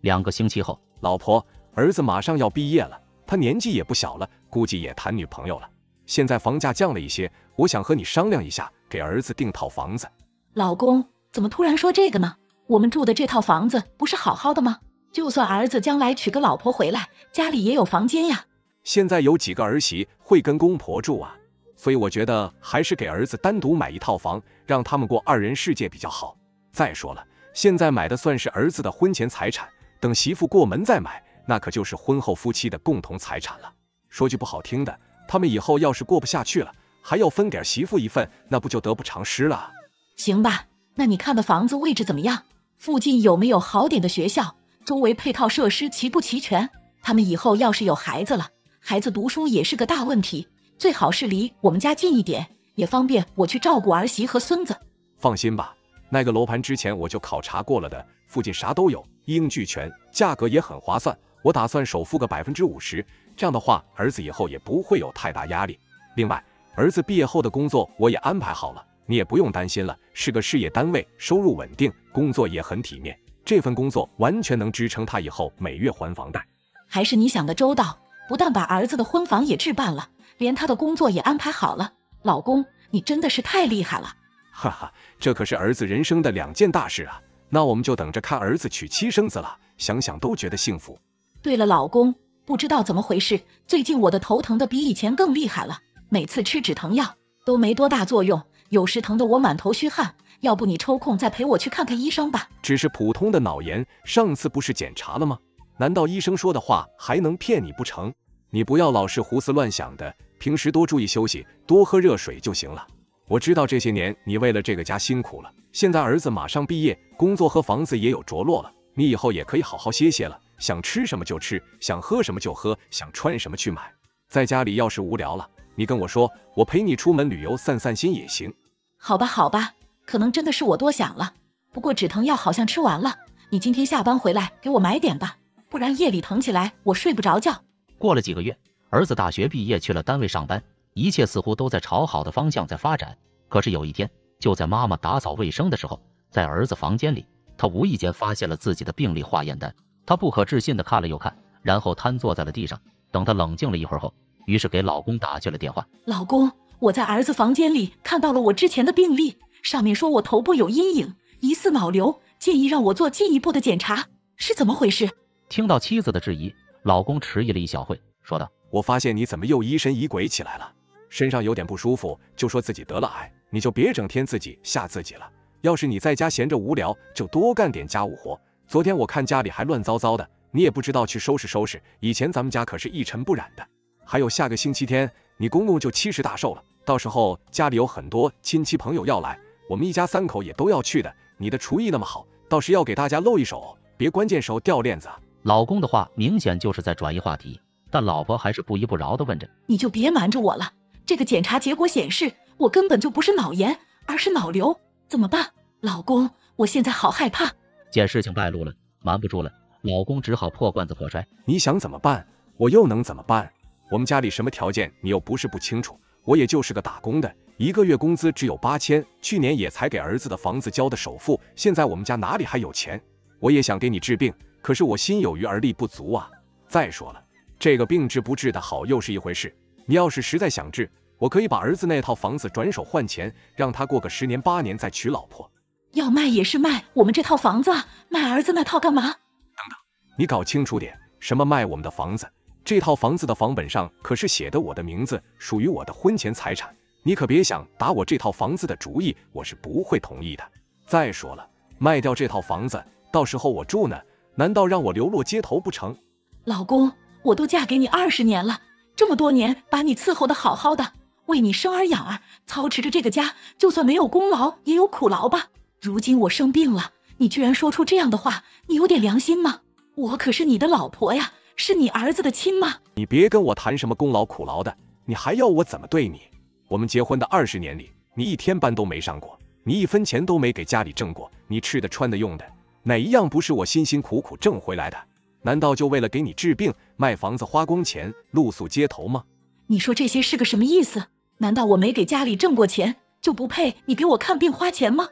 两个星期后，老婆，儿子马上要毕业了，他年纪也不小了，估计也谈女朋友了。现在房价降了一些，我想和你商量一下，给儿子订套房子。老公，怎么突然说这个呢？我们住的这套房子不是好好的吗？就算儿子将来娶个老婆回来，家里也有房间呀。现在有几个儿媳会跟公婆住啊？所以我觉得还是给儿子单独买一套房，让他们过二人世界比较好。再说了，现在买的算是儿子的婚前财产，等媳妇过门再买，那可就是婚后夫妻的共同财产了。说句不好听的。他们以后要是过不下去了，还要分点媳妇一份，那不就得不偿失了？行吧，那你看的房子位置怎么样？附近有没有好点的学校？周围配套设施齐不齐全？他们以后要是有孩子了，孩子读书也是个大问题，最好是离我们家近一点，也方便我去照顾儿媳和孙子。放心吧，那个楼盘之前我就考察过了的，附近啥都有，一应俱全，价格也很划算。我打算首付个百分之五十，这样的话，儿子以后也不会有太大压力。另外，儿子毕业后的工作我也安排好了，你也不用担心了，是个事业单位，收入稳定，工作也很体面。这份工作完全能支撑他以后每月还房贷。还是你想的周到，不但把儿子的婚房也置办了，连他的工作也安排好了。老公，你真的是太厉害了！哈哈，这可是儿子人生的两件大事啊！那我们就等着看儿子娶妻生子了，想想都觉得幸福。对了，老公，不知道怎么回事，最近我的头疼的比以前更厉害了，每次吃止疼药都没多大作用，有时疼得我满头虚汗。要不你抽空再陪我去看看医生吧？只是普通的脑炎，上次不是检查了吗？难道医生说的话还能骗你不成？你不要老是胡思乱想的，平时多注意休息，多喝热水就行了。我知道这些年你为了这个家辛苦了，现在儿子马上毕业，工作和房子也有着落了，你以后也可以好好歇歇了。想吃什么就吃，想喝什么就喝，想穿什么去买。在家里要是无聊了，你跟我说，我陪你出门旅游散散心也行。好吧，好吧，可能真的是我多想了。不过止疼药好像吃完了，你今天下班回来给我买点吧，不然夜里疼起来我睡不着觉。过了几个月，儿子大学毕业去了单位上班，一切似乎都在朝好的方向在发展。可是有一天，就在妈妈打扫卫生的时候，在儿子房间里，她无意间发现了自己的病历化验单。她不可置信的看了又看，然后瘫坐在了地上。等她冷静了一会儿后，于是给老公打去了电话。老公，我在儿子房间里看到了我之前的病历，上面说我头部有阴影，疑似脑瘤，建议让我做进一步的检查，是怎么回事？听到妻子的质疑，老公迟疑了一小会，说道：“我发现你怎么又疑神疑鬼起来了？身上有点不舒服，就说自己得了癌，你就别整天自己吓自己了。要是你在家闲着无聊，就多干点家务活。”昨天我看家里还乱糟糟的，你也不知道去收拾收拾。以前咱们家可是一尘不染的。还有下个星期天，你公公就七十大寿了，到时候家里有很多亲戚朋友要来，我们一家三口也都要去的。你的厨艺那么好，倒是要给大家露一手，别关键时候掉链子。老公的话明显就是在转移话题，但老婆还是不依不饶的问着：“你就别瞒着我了，这个检查结果显示我根本就不是脑炎，而是脑瘤，怎么办？老公，我现在好害怕。”见事情败露了，瞒不住了，老公只好破罐子破摔。你想怎么办？我又能怎么办？我们家里什么条件，你又不是不清楚。我也就是个打工的，一个月工资只有八千，去年也才给儿子的房子交的首付。现在我们家哪里还有钱？我也想给你治病，可是我心有余而力不足啊。再说了，这个病治不治的好又是一回事。你要是实在想治，我可以把儿子那套房子转手换钱，让他过个十年八年再娶老婆。要卖也是卖我们这套房子，卖儿子那套干嘛？等等，你搞清楚点，什么卖我们的房子？这套房子的房本上可是写的我的名字，属于我的婚前财产。你可别想打我这套房子的主意，我是不会同意的。再说了，卖掉这套房子，到时候我住呢，难道让我流落街头不成？老公，我都嫁给你二十年了，这么多年把你伺候的好好的，为你生儿养儿，操持着这个家，就算没有功劳，也有苦劳吧。如今我生病了，你居然说出这样的话，你有点良心吗？我可是你的老婆呀，是你儿子的亲妈？你别跟我谈什么功劳苦劳的，你还要我怎么对你？我们结婚的二十年里，你一天班都没上过，你一分钱都没给家里挣过，你吃的穿的用的，哪一样不是我辛辛苦苦挣回来的？难道就为了给你治病、卖房子花光钱、露宿街头吗？你说这些是个什么意思？难道我没给家里挣过钱，就不配你给我看病花钱吗？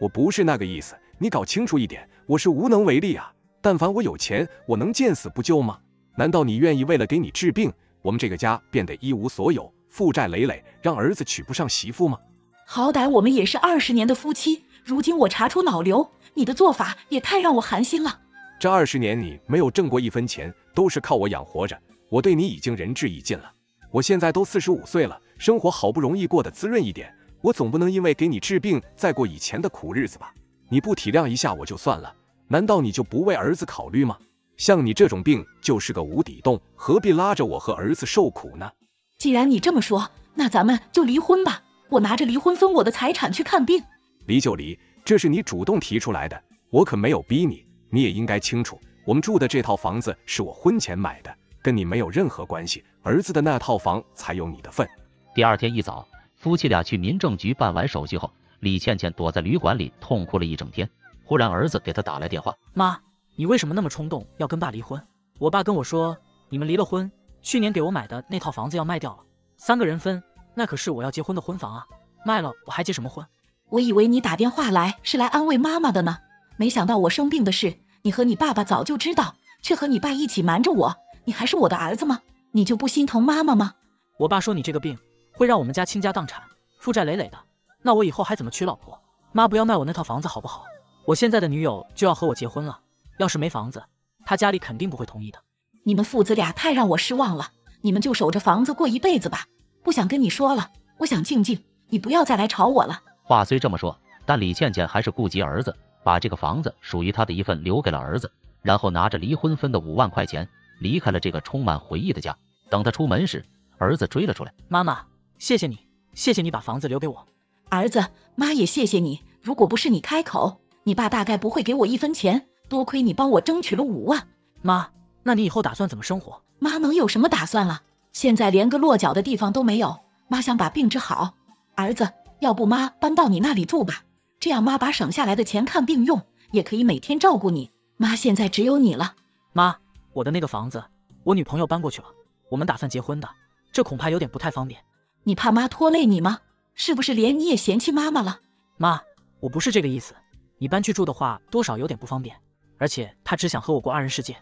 我不是那个意思，你搞清楚一点，我是无能为力啊。但凡我有钱，我能见死不救吗？难道你愿意为了给你治病，我们这个家变得一无所有、负债累累，让儿子娶不上媳妇吗？好歹我们也是二十年的夫妻，如今我查出脑瘤，你的做法也太让我寒心了。这二十年你没有挣过一分钱，都是靠我养活着，我对你已经仁至义尽了。我现在都四十五岁了，生活好不容易过得滋润一点，我总不能因为给你治病再过以前的苦日子吧？你不体谅一下我就算了，难道你就不为儿子考虑吗？像你这种病就是个无底洞，何必拉着我和儿子受苦呢？既然你这么说，那咱们就离婚吧。我拿着离婚分我的财产去看病。离就离，这是你主动提出来的，我可没有逼你。你也应该清楚，我们住的这套房子是我婚前买的，跟你没有任何关系。儿子的那套房才有你的份。第二天一早，夫妻俩去民政局办完手续后，李倩倩躲在旅馆里痛哭了一整天。忽然，儿子给她打来电话：“妈，你为什么那么冲动要跟爸离婚？我爸跟我说，你们离了婚，去年给我买的那套房子要卖掉了，三个人分，那可是我要结婚的婚房啊！卖了我还结什么婚？我以为你打电话来是来安慰妈妈的呢，没想到我生病的事。”你和你爸爸早就知道，却和你爸一起瞒着我。你还是我的儿子吗？你就不心疼妈妈吗？我爸说你这个病会让我们家倾家荡产，负债累累的。那我以后还怎么娶老婆？妈，不要卖我那套房子好不好？我现在的女友就要和我结婚了，要是没房子，她家里肯定不会同意的。你们父子俩太让我失望了，你们就守着房子过一辈子吧。不想跟你说了，我想静静，你不要再来吵我了。话虽这么说，但李倩倩还是顾及儿子。把这个房子属于她的一份留给了儿子，然后拿着离婚分的五万块钱离开了这个充满回忆的家。等她出门时，儿子追了出来：“妈妈，谢谢你，谢谢你把房子留给我。儿子，妈也谢谢你。如果不是你开口，你爸大概不会给我一分钱。多亏你帮我争取了五万。妈，那你以后打算怎么生活？妈能有什么打算了？现在连个落脚的地方都没有。妈想把病治好。儿子，要不妈搬到你那里住吧？”这样，妈把省下来的钱看病用，也可以每天照顾你。妈现在只有你了。妈，我的那个房子，我女朋友搬过去了，我们打算结婚的，这恐怕有点不太方便。你怕妈拖累你吗？是不是连你也嫌弃妈妈了？妈，我不是这个意思。你搬去住的话，多少有点不方便。而且她只想和我过二人世界。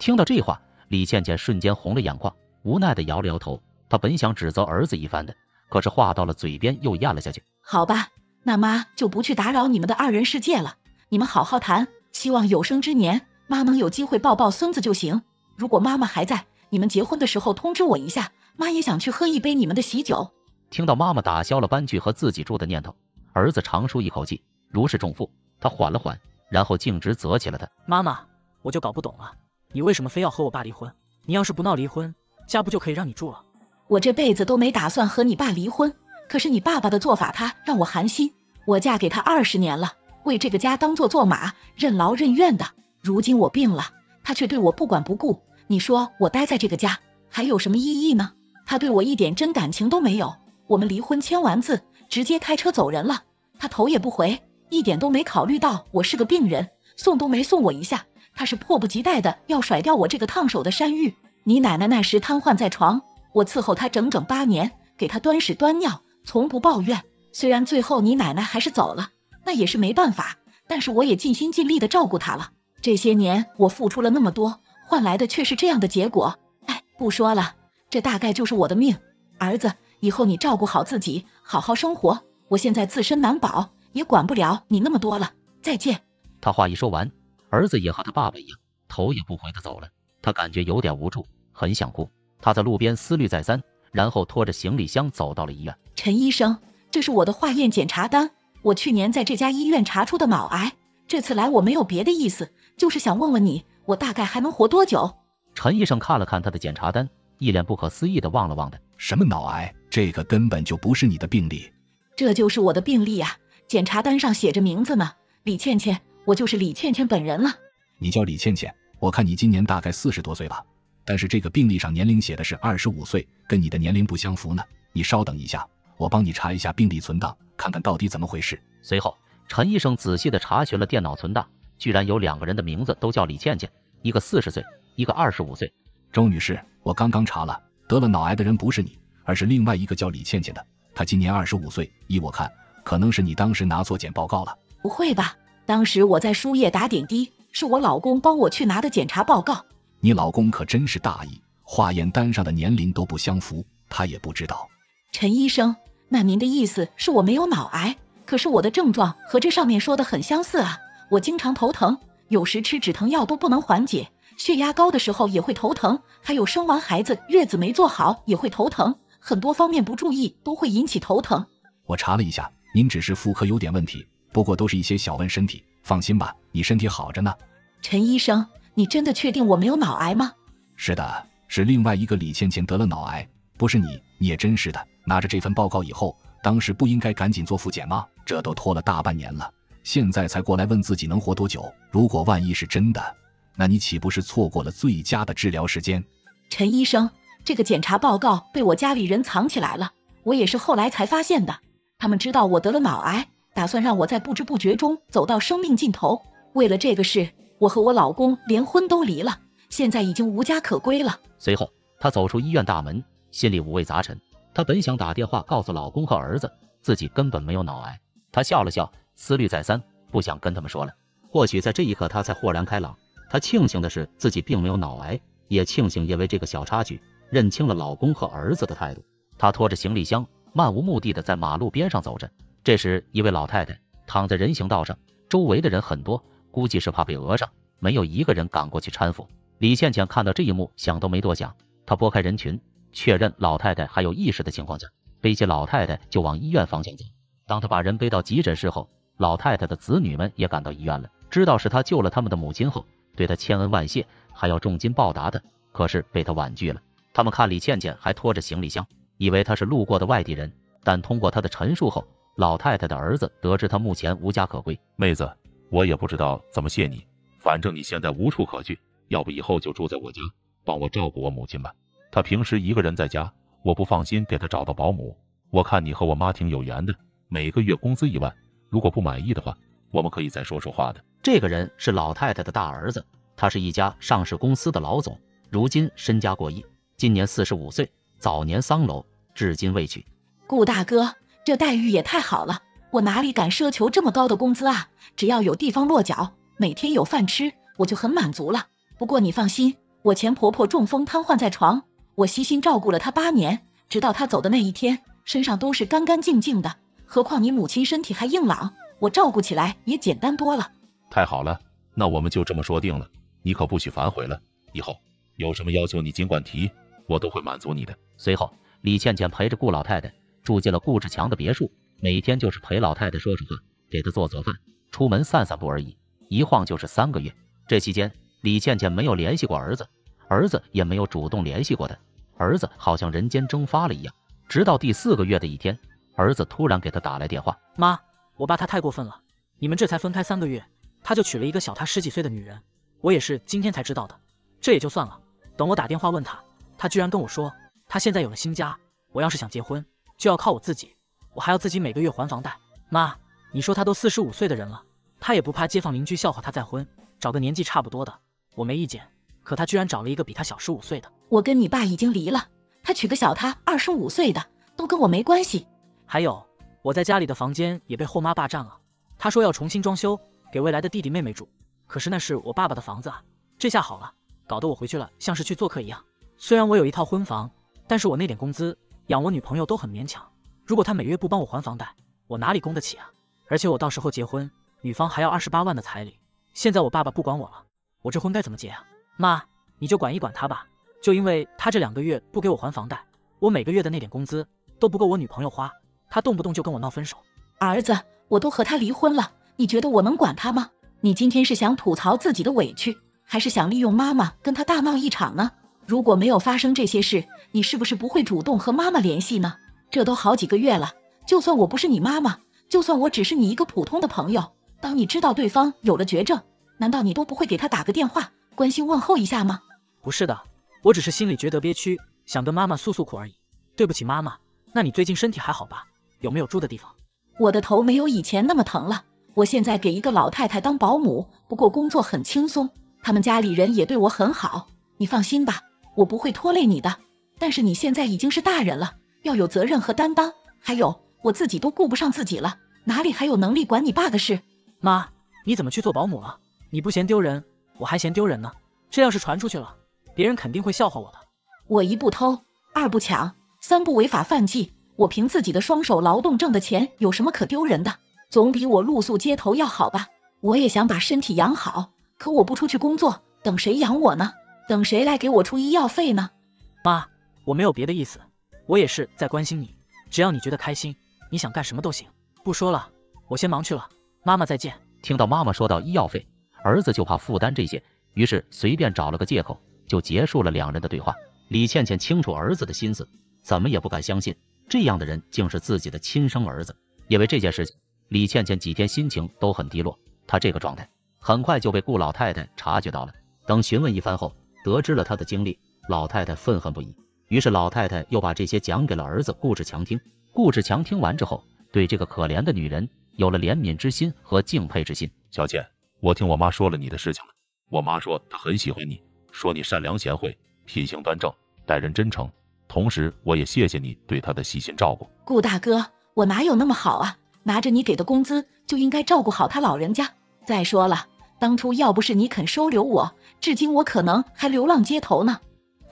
听到这话，李倩倩瞬间红了眼眶，无奈的摇了摇头。她本想指责儿子一番的，可是话到了嘴边又咽了下去。好吧。那妈就不去打扰你们的二人世界了，你们好好谈。希望有生之年妈能有机会抱抱孙子就行。如果妈妈还在，你们结婚的时候通知我一下，妈也想去喝一杯你们的喜酒。听到妈妈打消了搬去和自己住的念头，儿子长舒一口气，如释重负。他缓了缓，然后径直责起了他：“妈妈，我就搞不懂了，你为什么非要和我爸离婚？你要是不闹离婚，家不就可以让你住了？我这辈子都没打算和你爸离婚。”可是你爸爸的做法，他让我寒心。我嫁给他二十年了，为这个家当做做马，任劳任怨的。如今我病了，他却对我不管不顾。你说我待在这个家还有什么意义呢？他对我一点真感情都没有。我们离婚签完字，直接开车走人了。他头也不回，一点都没考虑到我是个病人，送都没送我一下。他是迫不及待的要甩掉我这个烫手的山芋。你奶奶那时瘫痪在床，我伺候她整整八年，给她端屎端尿。从不抱怨，虽然最后你奶奶还是走了，那也是没办法。但是我也尽心尽力的照顾她了。这些年我付出了那么多，换来的却是这样的结果。哎，不说了，这大概就是我的命。儿子，以后你照顾好自己，好好生活。我现在自身难保，也管不了你那么多了。再见。他话一说完，儿子也和他爸爸一样，头也不回的走了。他感觉有点无助，很想哭。他在路边思虑再三。然后拖着行李箱走到了医院。陈医生，这是我的化验检查单，我去年在这家医院查出的脑癌。这次来我没有别的意思，就是想问问你，我大概还能活多久？陈医生看了看他的检查单，一脸不可思议的望了望他。什么脑癌？这个根本就不是你的病例。这就是我的病例啊，检查单上写着名字呢，李倩倩，我就是李倩倩本人了。你叫李倩倩，我看你今年大概四十多岁吧。但是这个病历上年龄写的是二十五岁，跟你的年龄不相符呢。你稍等一下，我帮你查一下病历存档，看看到底怎么回事。随后，陈医生仔细的查询了电脑存档，居然有两个人的名字都叫李倩倩，一个四十岁，一个二十五岁。周女士，我刚刚查了，得了脑癌的人不是你，而是另外一个叫李倩倩的，她今年二十五岁。依我看，可能是你当时拿错检报告了。不会吧？当时我在输液打点滴，是我老公帮我去拿的检查报告。你老公可真是大意，化验单上的年龄都不相符，他也不知道。陈医生，那您的意思是我没有脑癌？可是我的症状和这上面说的很相似啊！我经常头疼，有时吃止疼药都不能缓解，血压高的时候也会头疼，还有生完孩子月子没做好也会头疼，很多方面不注意都会引起头疼。我查了一下，您只是妇科有点问题，不过都是一些小问身体，放心吧，你身体好着呢。陈医生。你真的确定我没有脑癌吗？是的，是另外一个李倩倩得了脑癌，不是你。你也真是的，拿着这份报告以后，当时不应该赶紧做复检吗？这都拖了大半年了，现在才过来问自己能活多久。如果万一是真的，那你岂不是错过了最佳的治疗时间？陈医生，这个检查报告被我家里人藏起来了，我也是后来才发现的。他们知道我得了脑癌，打算让我在不知不觉中走到生命尽头。为了这个事。我和我老公连婚都离了，现在已经无家可归了。随后，她走出医院大门，心里五味杂陈。她本想打电话告诉老公和儿子，自己根本没有脑癌。她笑了笑，思虑再三，不想跟他们说了。或许在这一刻，她才豁然开朗。她庆幸的是自己并没有脑癌，也庆幸因为这个小插曲，认清了老公和儿子的态度。她拖着行李箱，漫无目的的在马路边上走着。这时，一位老太太躺在人行道上，周围的人很多。估计是怕被讹上，没有一个人赶过去搀扶。李倩倩看到这一幕，想都没多想，她拨开人群，确认老太太还有意识的情况下，背起老太太就往医院方向走。当她把人背到急诊室后，老太太的子女们也赶到医院了，知道是她救了他们的母亲后，对她千恩万谢，还要重金报答的，可是被她婉拒了。他们看李倩倩还拖着行李箱，以为她是路过的外地人，但通过她的陈述后，老太太的儿子得知她目前无家可归，妹子。我也不知道怎么谢你，反正你现在无处可去，要不以后就住在我家，帮我照顾我母亲吧。她平时一个人在家，我不放心给她找到保姆。我看你和我妈挺有缘的，每个月工资一万，如果不满意的话，我们可以再说说话的。这个人是老太太的大儿子，他是一家上市公司的老总，如今身家过亿，今年四十五岁，早年丧偶，至今未娶。顾大哥，这待遇也太好了。我哪里敢奢求这么高的工资啊！只要有地方落脚，每天有饭吃，我就很满足了。不过你放心，我前婆婆中风瘫痪在床，我悉心照顾了她八年，直到她走的那一天，身上都是干干净净的。何况你母亲身体还硬朗，我照顾起来也简单多了。太好了，那我们就这么说定了，你可不许反悔了。以后有什么要求，你尽管提，我都会满足你的。随后，李倩倩陪着顾老太太住进了顾志强的别墅。每天就是陪老太太说说话，给她做做饭，出门散散步而已，一晃就是三个月。这期间，李倩倩没有联系过儿子，儿子也没有主动联系过她，儿子好像人间蒸发了一样。直到第四个月的一天，儿子突然给她打来电话：“妈，我爸他太过分了，你们这才分开三个月，他就娶了一个小他十几岁的女人，我也是今天才知道的。这也就算了，等我打电话问他，他居然跟我说他现在有了新家，我要是想结婚，就要靠我自己。”我还要自己每个月还房贷，妈，你说他都四十五岁的人了，他也不怕街坊邻居笑话他再婚，找个年纪差不多的，我没意见。可他居然找了一个比他小十五岁的。我跟你爸已经离了，他娶个小他二十五岁的，都跟我没关系。还有，我在家里的房间也被后妈霸占了，他说要重新装修，给未来的弟弟妹妹住。可是那是我爸爸的房子啊，这下好了，搞得我回去了像是去做客一样。虽然我有一套婚房，但是我那点工资养我女朋友都很勉强。如果他每月不帮我还房贷，我哪里供得起啊？而且我到时候结婚，女方还要二十八万的彩礼。现在我爸爸不管我了，我这婚该怎么结啊？妈，你就管一管他吧。就因为他这两个月不给我还房贷，我每个月的那点工资都不够我女朋友花，他动不动就跟我闹分手。儿子，我都和他离婚了，你觉得我能管他吗？你今天是想吐槽自己的委屈，还是想利用妈妈跟他大闹一场呢？如果没有发生这些事，你是不是不会主动和妈妈联系呢？这都好几个月了，就算我不是你妈妈，就算我只是你一个普通的朋友，当你知道对方有了绝症，难道你都不会给他打个电话，关心问候一下吗？不是的，我只是心里觉得憋屈，想跟妈妈诉诉苦而已。对不起，妈妈。那你最近身体还好吧？有没有住的地方？我的头没有以前那么疼了。我现在给一个老太太当保姆，不过工作很轻松，他们家里人也对我很好。你放心吧，我不会拖累你的。但是你现在已经是大人了，要有责任和担当。还有，我自己都顾不上自己了，哪里还有能力管你爸的事？妈，你怎么去做保姆了？你不嫌丢人，我还嫌丢人呢。这要是传出去了，别人肯定会笑话我的。我一不偷，二不抢。三不违法犯纪，我凭自己的双手劳动挣的钱有什么可丢人的？总比我露宿街头要好吧？我也想把身体养好，可我不出去工作，等谁养我呢？等谁来给我出医药费呢？妈，我没有别的意思，我也是在关心你。只要你觉得开心，你想干什么都行。不说了，我先忙去了。妈妈再见。听到妈妈说到医药费，儿子就怕负担这些，于是随便找了个借口就结束了两人的对话。李倩倩清楚儿子的心思。怎么也不敢相信，这样的人竟是自己的亲生儿子。因为这件事情，李倩倩几天心情都很低落。她这个状态很快就被顾老太太察觉到了。等询问一番后，得知了她的经历，老太太愤恨不已。于是老太太又把这些讲给了儿子顾志强听。顾志强听完之后，对这个可怜的女人有了怜悯之心和敬佩之心。小倩，我听我妈说了你的事情了。我妈说她很喜欢你，说你善良贤惠，品行端正，待人真诚。同时，我也谢谢你对她的细心照顾，顾大哥，我哪有那么好啊？拿着你给的工资就应该照顾好他老人家。再说了，当初要不是你肯收留我，至今我可能还流浪街头呢。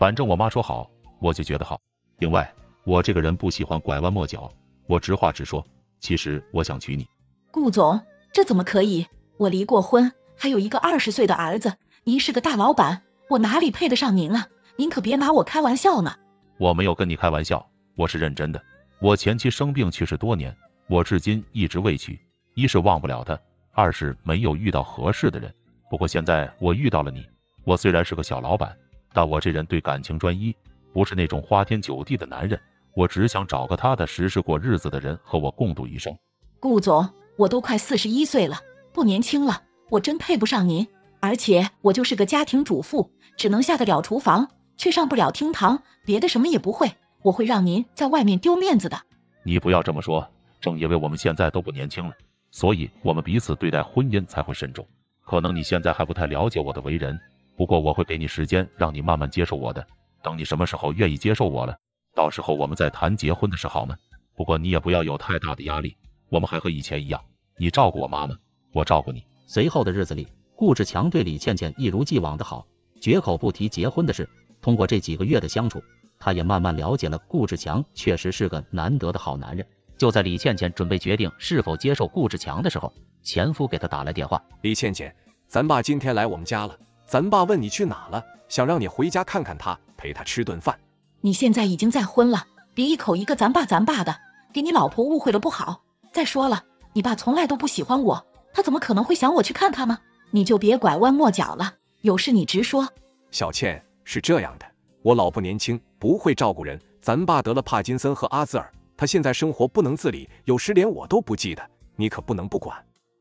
反正我妈说好，我就觉得好。另外，我这个人不喜欢拐弯抹角，我直话直说。其实我想娶你，顾总，这怎么可以？我离过婚，还有一个二十岁的儿子。您是个大老板，我哪里配得上您啊？您可别拿我开玩笑呢。我没有跟你开玩笑，我是认真的。我前妻生病去世多年，我至今一直未娶。一是忘不了她，二是没有遇到合适的人。不过现在我遇到了你。我虽然是个小老板，但我这人对感情专一，不是那种花天酒地的男人。我只想找个踏踏实实过日子的人和我共度一生。顾总，我都快四十一岁了，不年轻了，我真配不上您。而且我就是个家庭主妇，只能下得了厨房。却上不了厅堂，别的什么也不会。我会让您在外面丢面子的。你不要这么说，正因为我们现在都不年轻了，所以我们彼此对待婚姻才会慎重。可能你现在还不太了解我的为人，不过我会给你时间，让你慢慢接受我的。等你什么时候愿意接受我了，到时候我们再谈结婚的事，好吗？不过你也不要有太大的压力，我们还和以前一样，你照顾我妈妈，我照顾你。随后的日子里，顾志强对李倩倩一如既往的好，绝口不提结婚的事。通过这几个月的相处，他也慢慢了解了顾志强确实是个难得的好男人。就在李倩倩准备决定是否接受顾志强的时候，前夫给她打来电话：“李倩倩，咱爸今天来我们家了，咱爸问你去哪了，想让你回家看看他，陪他吃顿饭。你现在已经再婚了，别一口一个咱爸咱爸的，给你老婆误会了不好。再说了，你爸从来都不喜欢我，他怎么可能会想我去看他吗？你就别拐弯抹角了，有事你直说。”小倩。是这样的，我老婆年轻，不会照顾人。咱爸得了帕金森和阿兹尔，他现在生活不能自理，有时连我都不记得。你可不能不管。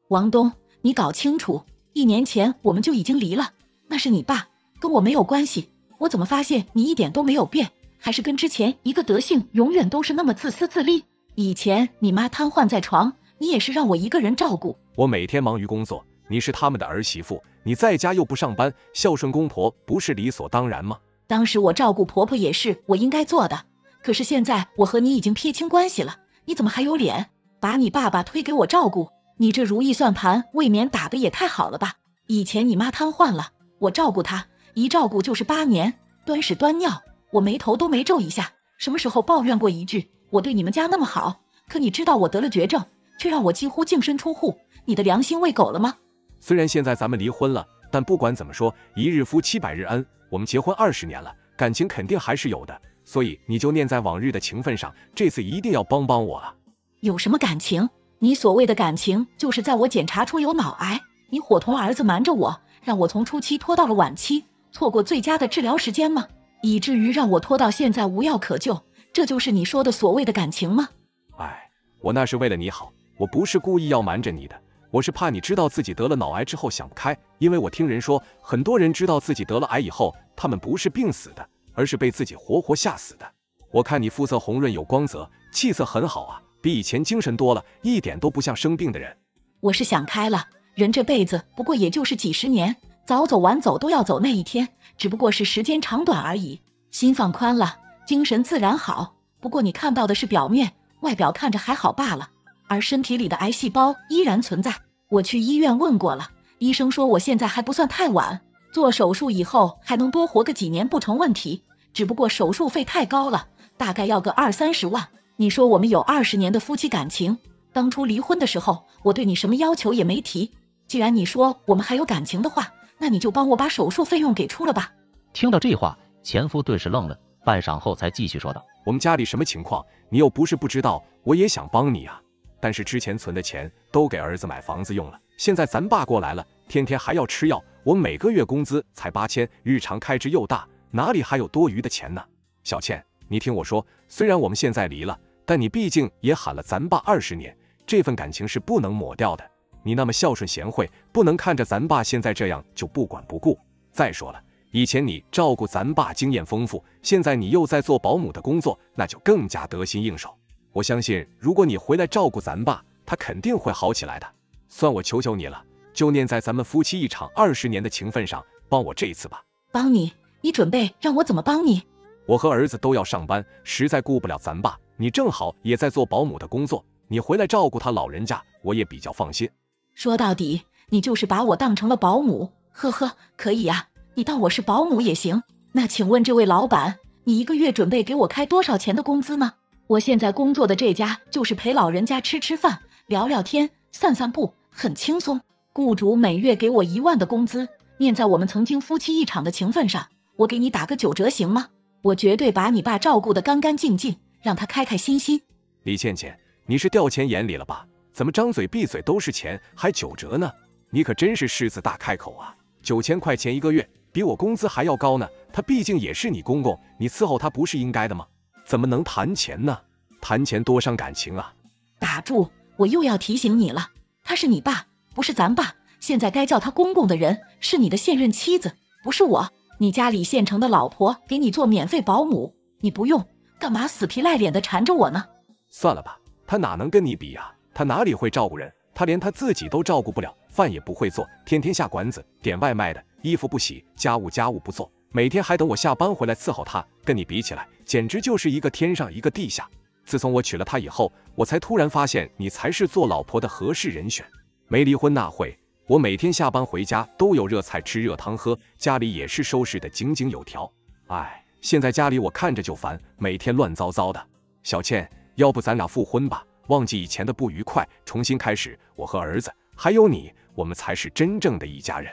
王东，你搞清楚，一年前我们就已经离了，那是你爸，跟我没有关系。我怎么发现你一点都没有变，还是跟之前一个德性，永远都是那么自私自利？以前你妈瘫痪在床，你也是让我一个人照顾。我每天忙于工作。你是他们的儿媳妇，你在家又不上班，孝顺公婆不是理所当然吗？当时我照顾婆婆也是我应该做的，可是现在我和你已经撇清关系了，你怎么还有脸把你爸爸推给我照顾？你这如意算盘未免打的也太好了吧？以前你妈瘫痪了，我照顾她，一照顾就是八年，端屎端尿，我眉头都没皱一下，什么时候抱怨过一句我对你们家那么好？可你知道我得了绝症，却让我几乎净身出户，你的良心喂狗了吗？虽然现在咱们离婚了，但不管怎么说，一日夫妻百日恩。我们结婚二十年了，感情肯定还是有的。所以你就念在往日的情分上，这次一定要帮帮我啊！有什么感情？你所谓的感情，就是在我检查出有脑癌，你伙同儿子瞒着我，让我从初期拖到了晚期，错过最佳的治疗时间吗？以至于让我拖到现在无药可救，这就是你说的所谓的感情吗？哎，我那是为了你好，我不是故意要瞒着你的。我是怕你知道自己得了脑癌之后想不开，因为我听人说，很多人知道自己得了癌以后，他们不是病死的，而是被自己活活吓死的。我看你肤色红润有光泽，气色很好啊，比以前精神多了，一点都不像生病的人。我是想开了，人这辈子不过也就是几十年，早走晚走都要走那一天，只不过是时间长短而已。心放宽了，精神自然好。不过你看到的是表面，外表看着还好罢了，而身体里的癌细胞依然存在。我去医院问过了，医生说我现在还不算太晚，做手术以后还能多活个几年不成问题。只不过手术费太高了，大概要个二三十万。你说我们有二十年的夫妻感情，当初离婚的时候我对你什么要求也没提。既然你说我们还有感情的话，那你就帮我把手术费用给出了吧。听到这话，前夫顿时愣了，半晌后才继续说道。我们家里什么情况，你又不是不知道，我也想帮你啊。但是之前存的钱都给儿子买房子用了，现在咱爸过来了，天天还要吃药，我每个月工资才八千，日常开支又大，哪里还有多余的钱呢？小倩，你听我说，虽然我们现在离了，但你毕竟也喊了咱爸二十年，这份感情是不能抹掉的。你那么孝顺贤惠，不能看着咱爸现在这样就不管不顾。再说了。以前你照顾咱爸经验丰富，现在你又在做保姆的工作，那就更加得心应手。我相信，如果你回来照顾咱爸，他肯定会好起来的。算我求求你了，就念在咱们夫妻一场二十年的情分上，帮我这一次吧。帮你？你准备让我怎么帮你？我和儿子都要上班，实在顾不了咱爸。你正好也在做保姆的工作，你回来照顾他老人家，我也比较放心。说到底，你就是把我当成了保姆。呵呵，可以呀。你当我是保姆也行，那请问这位老板，你一个月准备给我开多少钱的工资呢？我现在工作的这家就是陪老人家吃吃饭、聊聊天、散散步，很轻松。雇主每月给我一万的工资，念在我们曾经夫妻一场的情分上，我给你打个九折行吗？我绝对把你爸照顾得干干净净，让他开开心心。李倩倩，你是掉钱眼里了吧？怎么张嘴闭嘴都是钱，还九折呢？你可真是狮子大开口啊！九千块钱一个月。比我工资还要高呢，他毕竟也是你公公，你伺候他不是应该的吗？怎么能谈钱呢？谈钱多伤感情啊！打住！我又要提醒你了，他是你爸，不是咱爸。现在该叫他公公的人是你的现任妻子，不是我。你家里现成的老婆给你做免费保姆，你不用，干嘛死皮赖脸的缠着我呢？算了吧，他哪能跟你比呀？他哪里会照顾人？他连他自己都照顾不了，饭也不会做，天天下馆子点外卖的。衣服不洗，家务家务不做，每天还等我下班回来伺候他。跟你比起来，简直就是一个天上一个地下。自从我娶了她以后，我才突然发现你才是做老婆的合适人选。没离婚那会，我每天下班回家都有热菜吃、热汤喝，家里也是收拾的井井有条。哎，现在家里我看着就烦，每天乱糟糟的。小倩，要不咱俩复婚吧，忘记以前的不愉快，重新开始。我和儿子还有你，我们才是真正的一家人。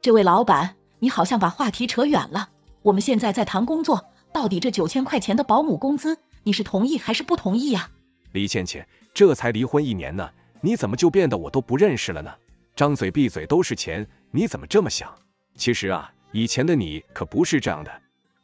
这位老板，你好像把话题扯远了。我们现在在谈工作，到底这九千块钱的保姆工资，你是同意还是不同意呀？李倩倩，这才离婚一年呢，你怎么就变得我都不认识了呢？张嘴闭嘴都是钱，你怎么这么想？其实啊，以前的你可不是这样的。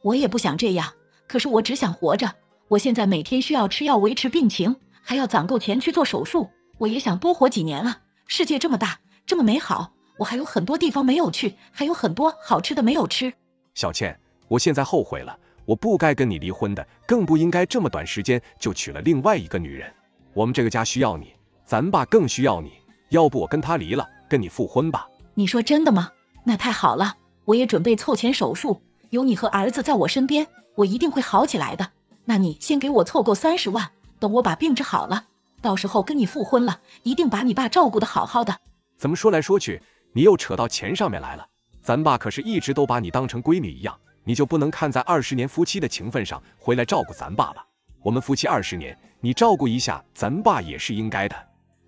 我也不想这样，可是我只想活着。我现在每天需要吃药维持病情，还要攒够钱去做手术。我也想多活几年啊！世界这么大，这么美好。我还有很多地方没有去，还有很多好吃的没有吃。小倩，我现在后悔了，我不该跟你离婚的，更不应该这么短时间就娶了另外一个女人。我们这个家需要你，咱爸更需要你，要不我跟他离了，跟你复婚吧。你说真的吗？那太好了，我也准备凑钱手术，有你和儿子在我身边，我一定会好起来的。那你先给我凑够三十万，等我把病治好了，到时候跟你复婚了，一定把你爸照顾的好好的。怎么说来说去？你又扯到钱上面来了，咱爸可是一直都把你当成闺女一样，你就不能看在二十年夫妻的情分上回来照顾咱爸爸？我们夫妻二十年，你照顾一下咱爸也是应该的。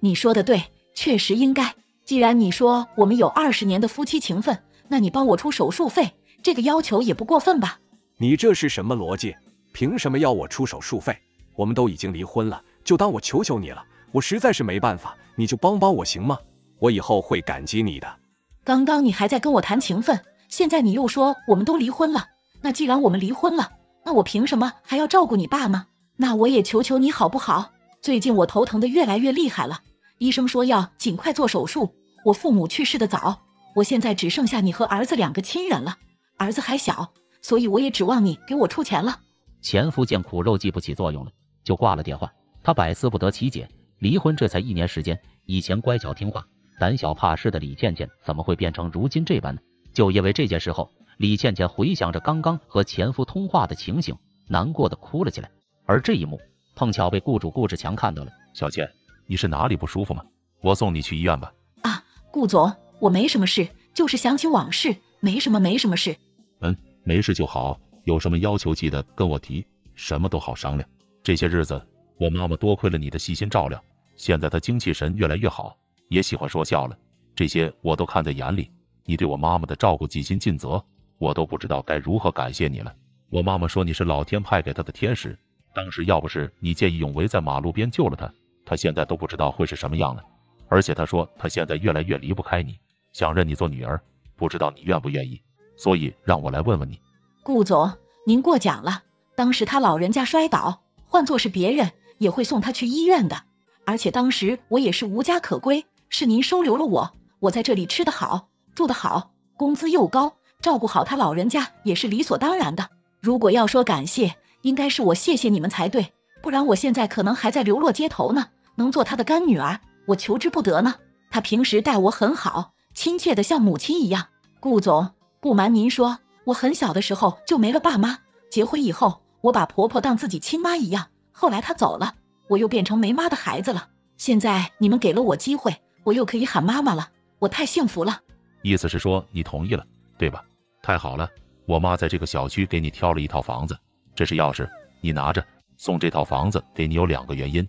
你说的对，确实应该。既然你说我们有二十年的夫妻情分，那你帮我出手术费，这个要求也不过分吧？你这是什么逻辑？凭什么要我出手术费？我们都已经离婚了，就当我求求你了。我实在是没办法，你就帮帮我行吗？我以后会感激你的。刚刚你还在跟我谈情分，现在你又说我们都离婚了。那既然我们离婚了，那我凭什么还要照顾你爸吗？那我也求求你好不好？最近我头疼的越来越厉害了，医生说要尽快做手术。我父母去世的早，我现在只剩下你和儿子两个亲人了。儿子还小，所以我也指望你给我出钱了。前夫见苦肉计不起作用了，就挂了电话。他百思不得其解，离婚这才一年时间，以前乖巧听话、胆小怕事的李倩倩怎么会变成如今这般呢？就因为这件事后，李倩倩回想着刚刚和前夫通话的情形，难过的哭了起来。而这一幕碰巧被雇主顾志强看到了。小倩，你是哪里不舒服吗？我送你去医院吧。啊，顾总，我没什么事，就是想起往事，没什么，没什么事。嗯，没事就好。有什么要求记得跟我提，什么都好商量。这些日子我妈妈多亏了你的细心照料，现在她精气神越来越好，也喜欢说笑了。这些我都看在眼里。你对我妈妈的照顾尽心尽责，我都不知道该如何感谢你了。我妈妈说你是老天派给她的天使，当时要不是你见义勇为在马路边救了她，她现在都不知道会是什么样了。而且她说她现在越来越离不开你，想认你做女儿，不知道你愿不愿意，所以让我来问问你。顾总，您过奖了。当时他老人家摔倒，换做是别人也会送他去医院的。而且当时我也是无家可归，是您收留了我。我在这里吃得好，住得好，工资又高，照顾好他老人家也是理所当然的。如果要说感谢，应该是我谢谢你们才对，不然我现在可能还在流落街头呢。能做他的干女儿，我求之不得呢。他平时待我很好，亲切的像母亲一样。顾总，不瞒您说。我很小的时候就没了爸妈，结婚以后我把婆婆当自己亲妈一样。后来她走了，我又变成没妈的孩子了。现在你们给了我机会，我又可以喊妈妈了，我太幸福了。意思是说你同意了，对吧？太好了，我妈在这个小区给你挑了一套房子，这是钥匙，你拿着。送这套房子给你有两个原因，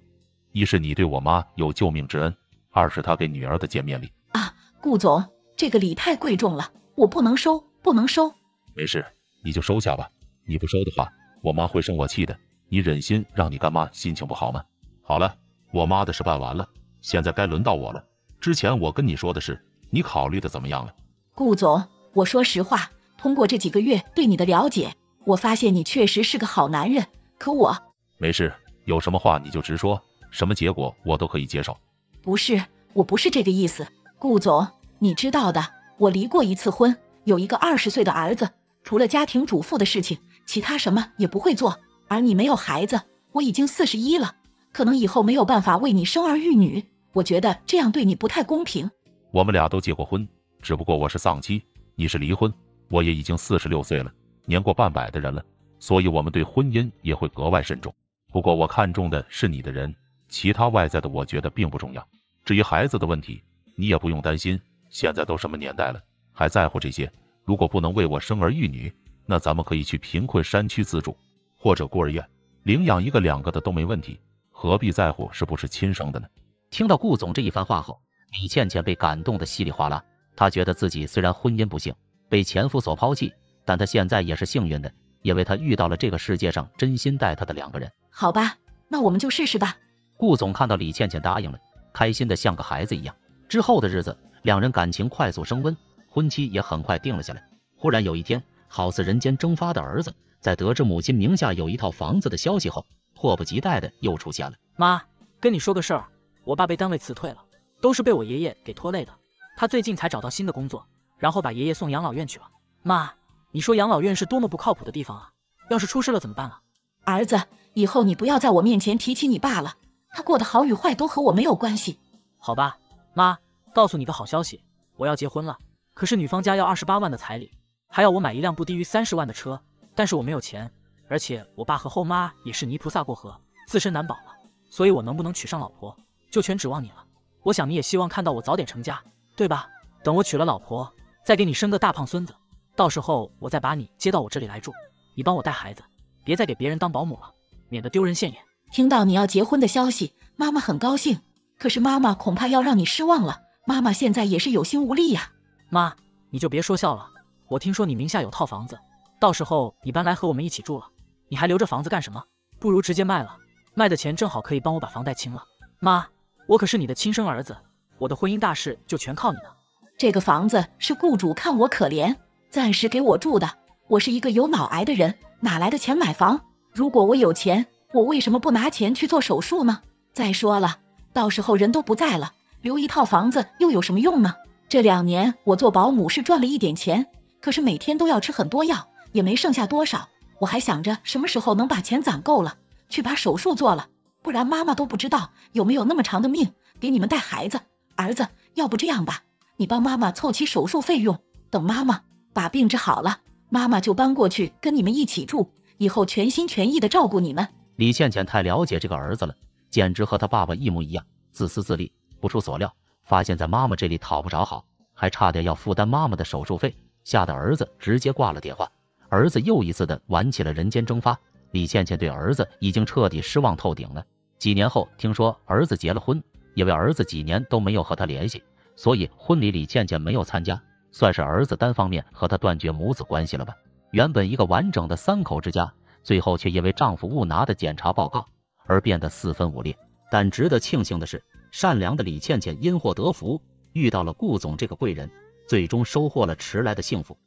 一是你对我妈有救命之恩，二是她给女儿的见面礼。啊，顾总，这个礼太贵重了，我不能收，不能收。没事，你就收下吧。你不收的话，我妈会生我气的。你忍心让你干妈心情不好吗？好了，我妈的事办完了，现在该轮到我了。之前我跟你说的事，你考虑的怎么样了？顾总，我说实话，通过这几个月对你的了解，我发现你确实是个好男人。可我没事，有什么话你就直说，什么结果我都可以接受。不是，我不是这个意思。顾总，你知道的，我离过一次婚，有一个二十岁的儿子。除了家庭主妇的事情，其他什么也不会做。而你没有孩子，我已经四十一了，可能以后没有办法为你生儿育女。我觉得这样对你不太公平。我们俩都结过婚，只不过我是丧妻，你是离婚。我也已经四十六岁了，年过半百的人了，所以我们对婚姻也会格外慎重。不过我看中的是你的人，其他外在的我觉得并不重要。至于孩子的问题，你也不用担心。现在都什么年代了，还在乎这些？如果不能为我生儿育女，那咱们可以去贫困山区自助，或者孤儿院领养一个两个的都没问题，何必在乎是不是亲生的呢？听到顾总这一番话后，李倩倩被感动的稀里哗啦。她觉得自己虽然婚姻不幸，被前夫所抛弃，但她现在也是幸运的，因为她遇到了这个世界上真心待她的两个人。好吧，那我们就试试吧。顾总看到李倩倩答应了，开心的像个孩子一样。之后的日子，两人感情快速升温。婚期也很快定了下来。忽然有一天，好似人间蒸发的儿子，在得知母亲名下有一套房子的消息后，迫不及待的又出现了。妈，跟你说个事儿，我爸被单位辞退了，都是被我爷爷给拖累的。他最近才找到新的工作，然后把爷爷送养老院去了。妈，你说养老院是多么不靠谱的地方啊！要是出事了怎么办啊？儿子，以后你不要在我面前提起你爸了，他过得好与坏都和我没有关系。好吧，妈，告诉你个好消息，我要结婚了。可是女方家要二十八万的彩礼，还要我买一辆不低于三十万的车，但是我没有钱，而且我爸和后妈也是泥菩萨过河，自身难保了，所以我能不能娶上老婆，就全指望你了。我想你也希望看到我早点成家，对吧？等我娶了老婆，再给你生个大胖孙子，到时候我再把你接到我这里来住，你帮我带孩子，别再给别人当保姆了，免得丢人现眼。听到你要结婚的消息，妈妈很高兴，可是妈妈恐怕要让你失望了。妈妈现在也是有心无力呀。妈，你就别说笑了。我听说你名下有套房子，到时候你搬来和我们一起住了，你还留着房子干什么？不如直接卖了，卖的钱正好可以帮我把房贷清了。妈，我可是你的亲生儿子，我的婚姻大事就全靠你了。这个房子是雇主看我可怜，暂时给我住的。我是一个有脑癌的人，哪来的钱买房？如果我有钱，我为什么不拿钱去做手术呢？再说了，到时候人都不在了，留一套房子又有什么用呢？这两年我做保姆是赚了一点钱，可是每天都要吃很多药，也没剩下多少。我还想着什么时候能把钱攒够了，去把手术做了，不然妈妈都不知道有没有那么长的命给你们带孩子。儿子，要不这样吧，你帮妈妈凑齐手术费用，等妈妈把病治好了，妈妈就搬过去跟你们一起住，以后全心全意的照顾你们。李倩倩太了解这个儿子了，简直和他爸爸一模一样，自私自利。不出所料，发现在妈妈这里讨不着好，还差点要负担妈妈的手术费，吓得儿子直接挂了电话。儿子又一次的玩起了人间蒸发，李倩倩对儿子已经彻底失望透顶了。几年后，听说儿子结了婚，因为儿子几年都没有和她联系，所以婚礼李倩倩没有参加，算是儿子单方面和她断绝母子关系了吧。原本一个完整的三口之家，最后却因为丈夫误拿的检查报告而变得四分五裂。但值得庆幸的是，善良的李倩倩因祸得福，遇到了顾总这个贵人，最终收获了迟来的幸福。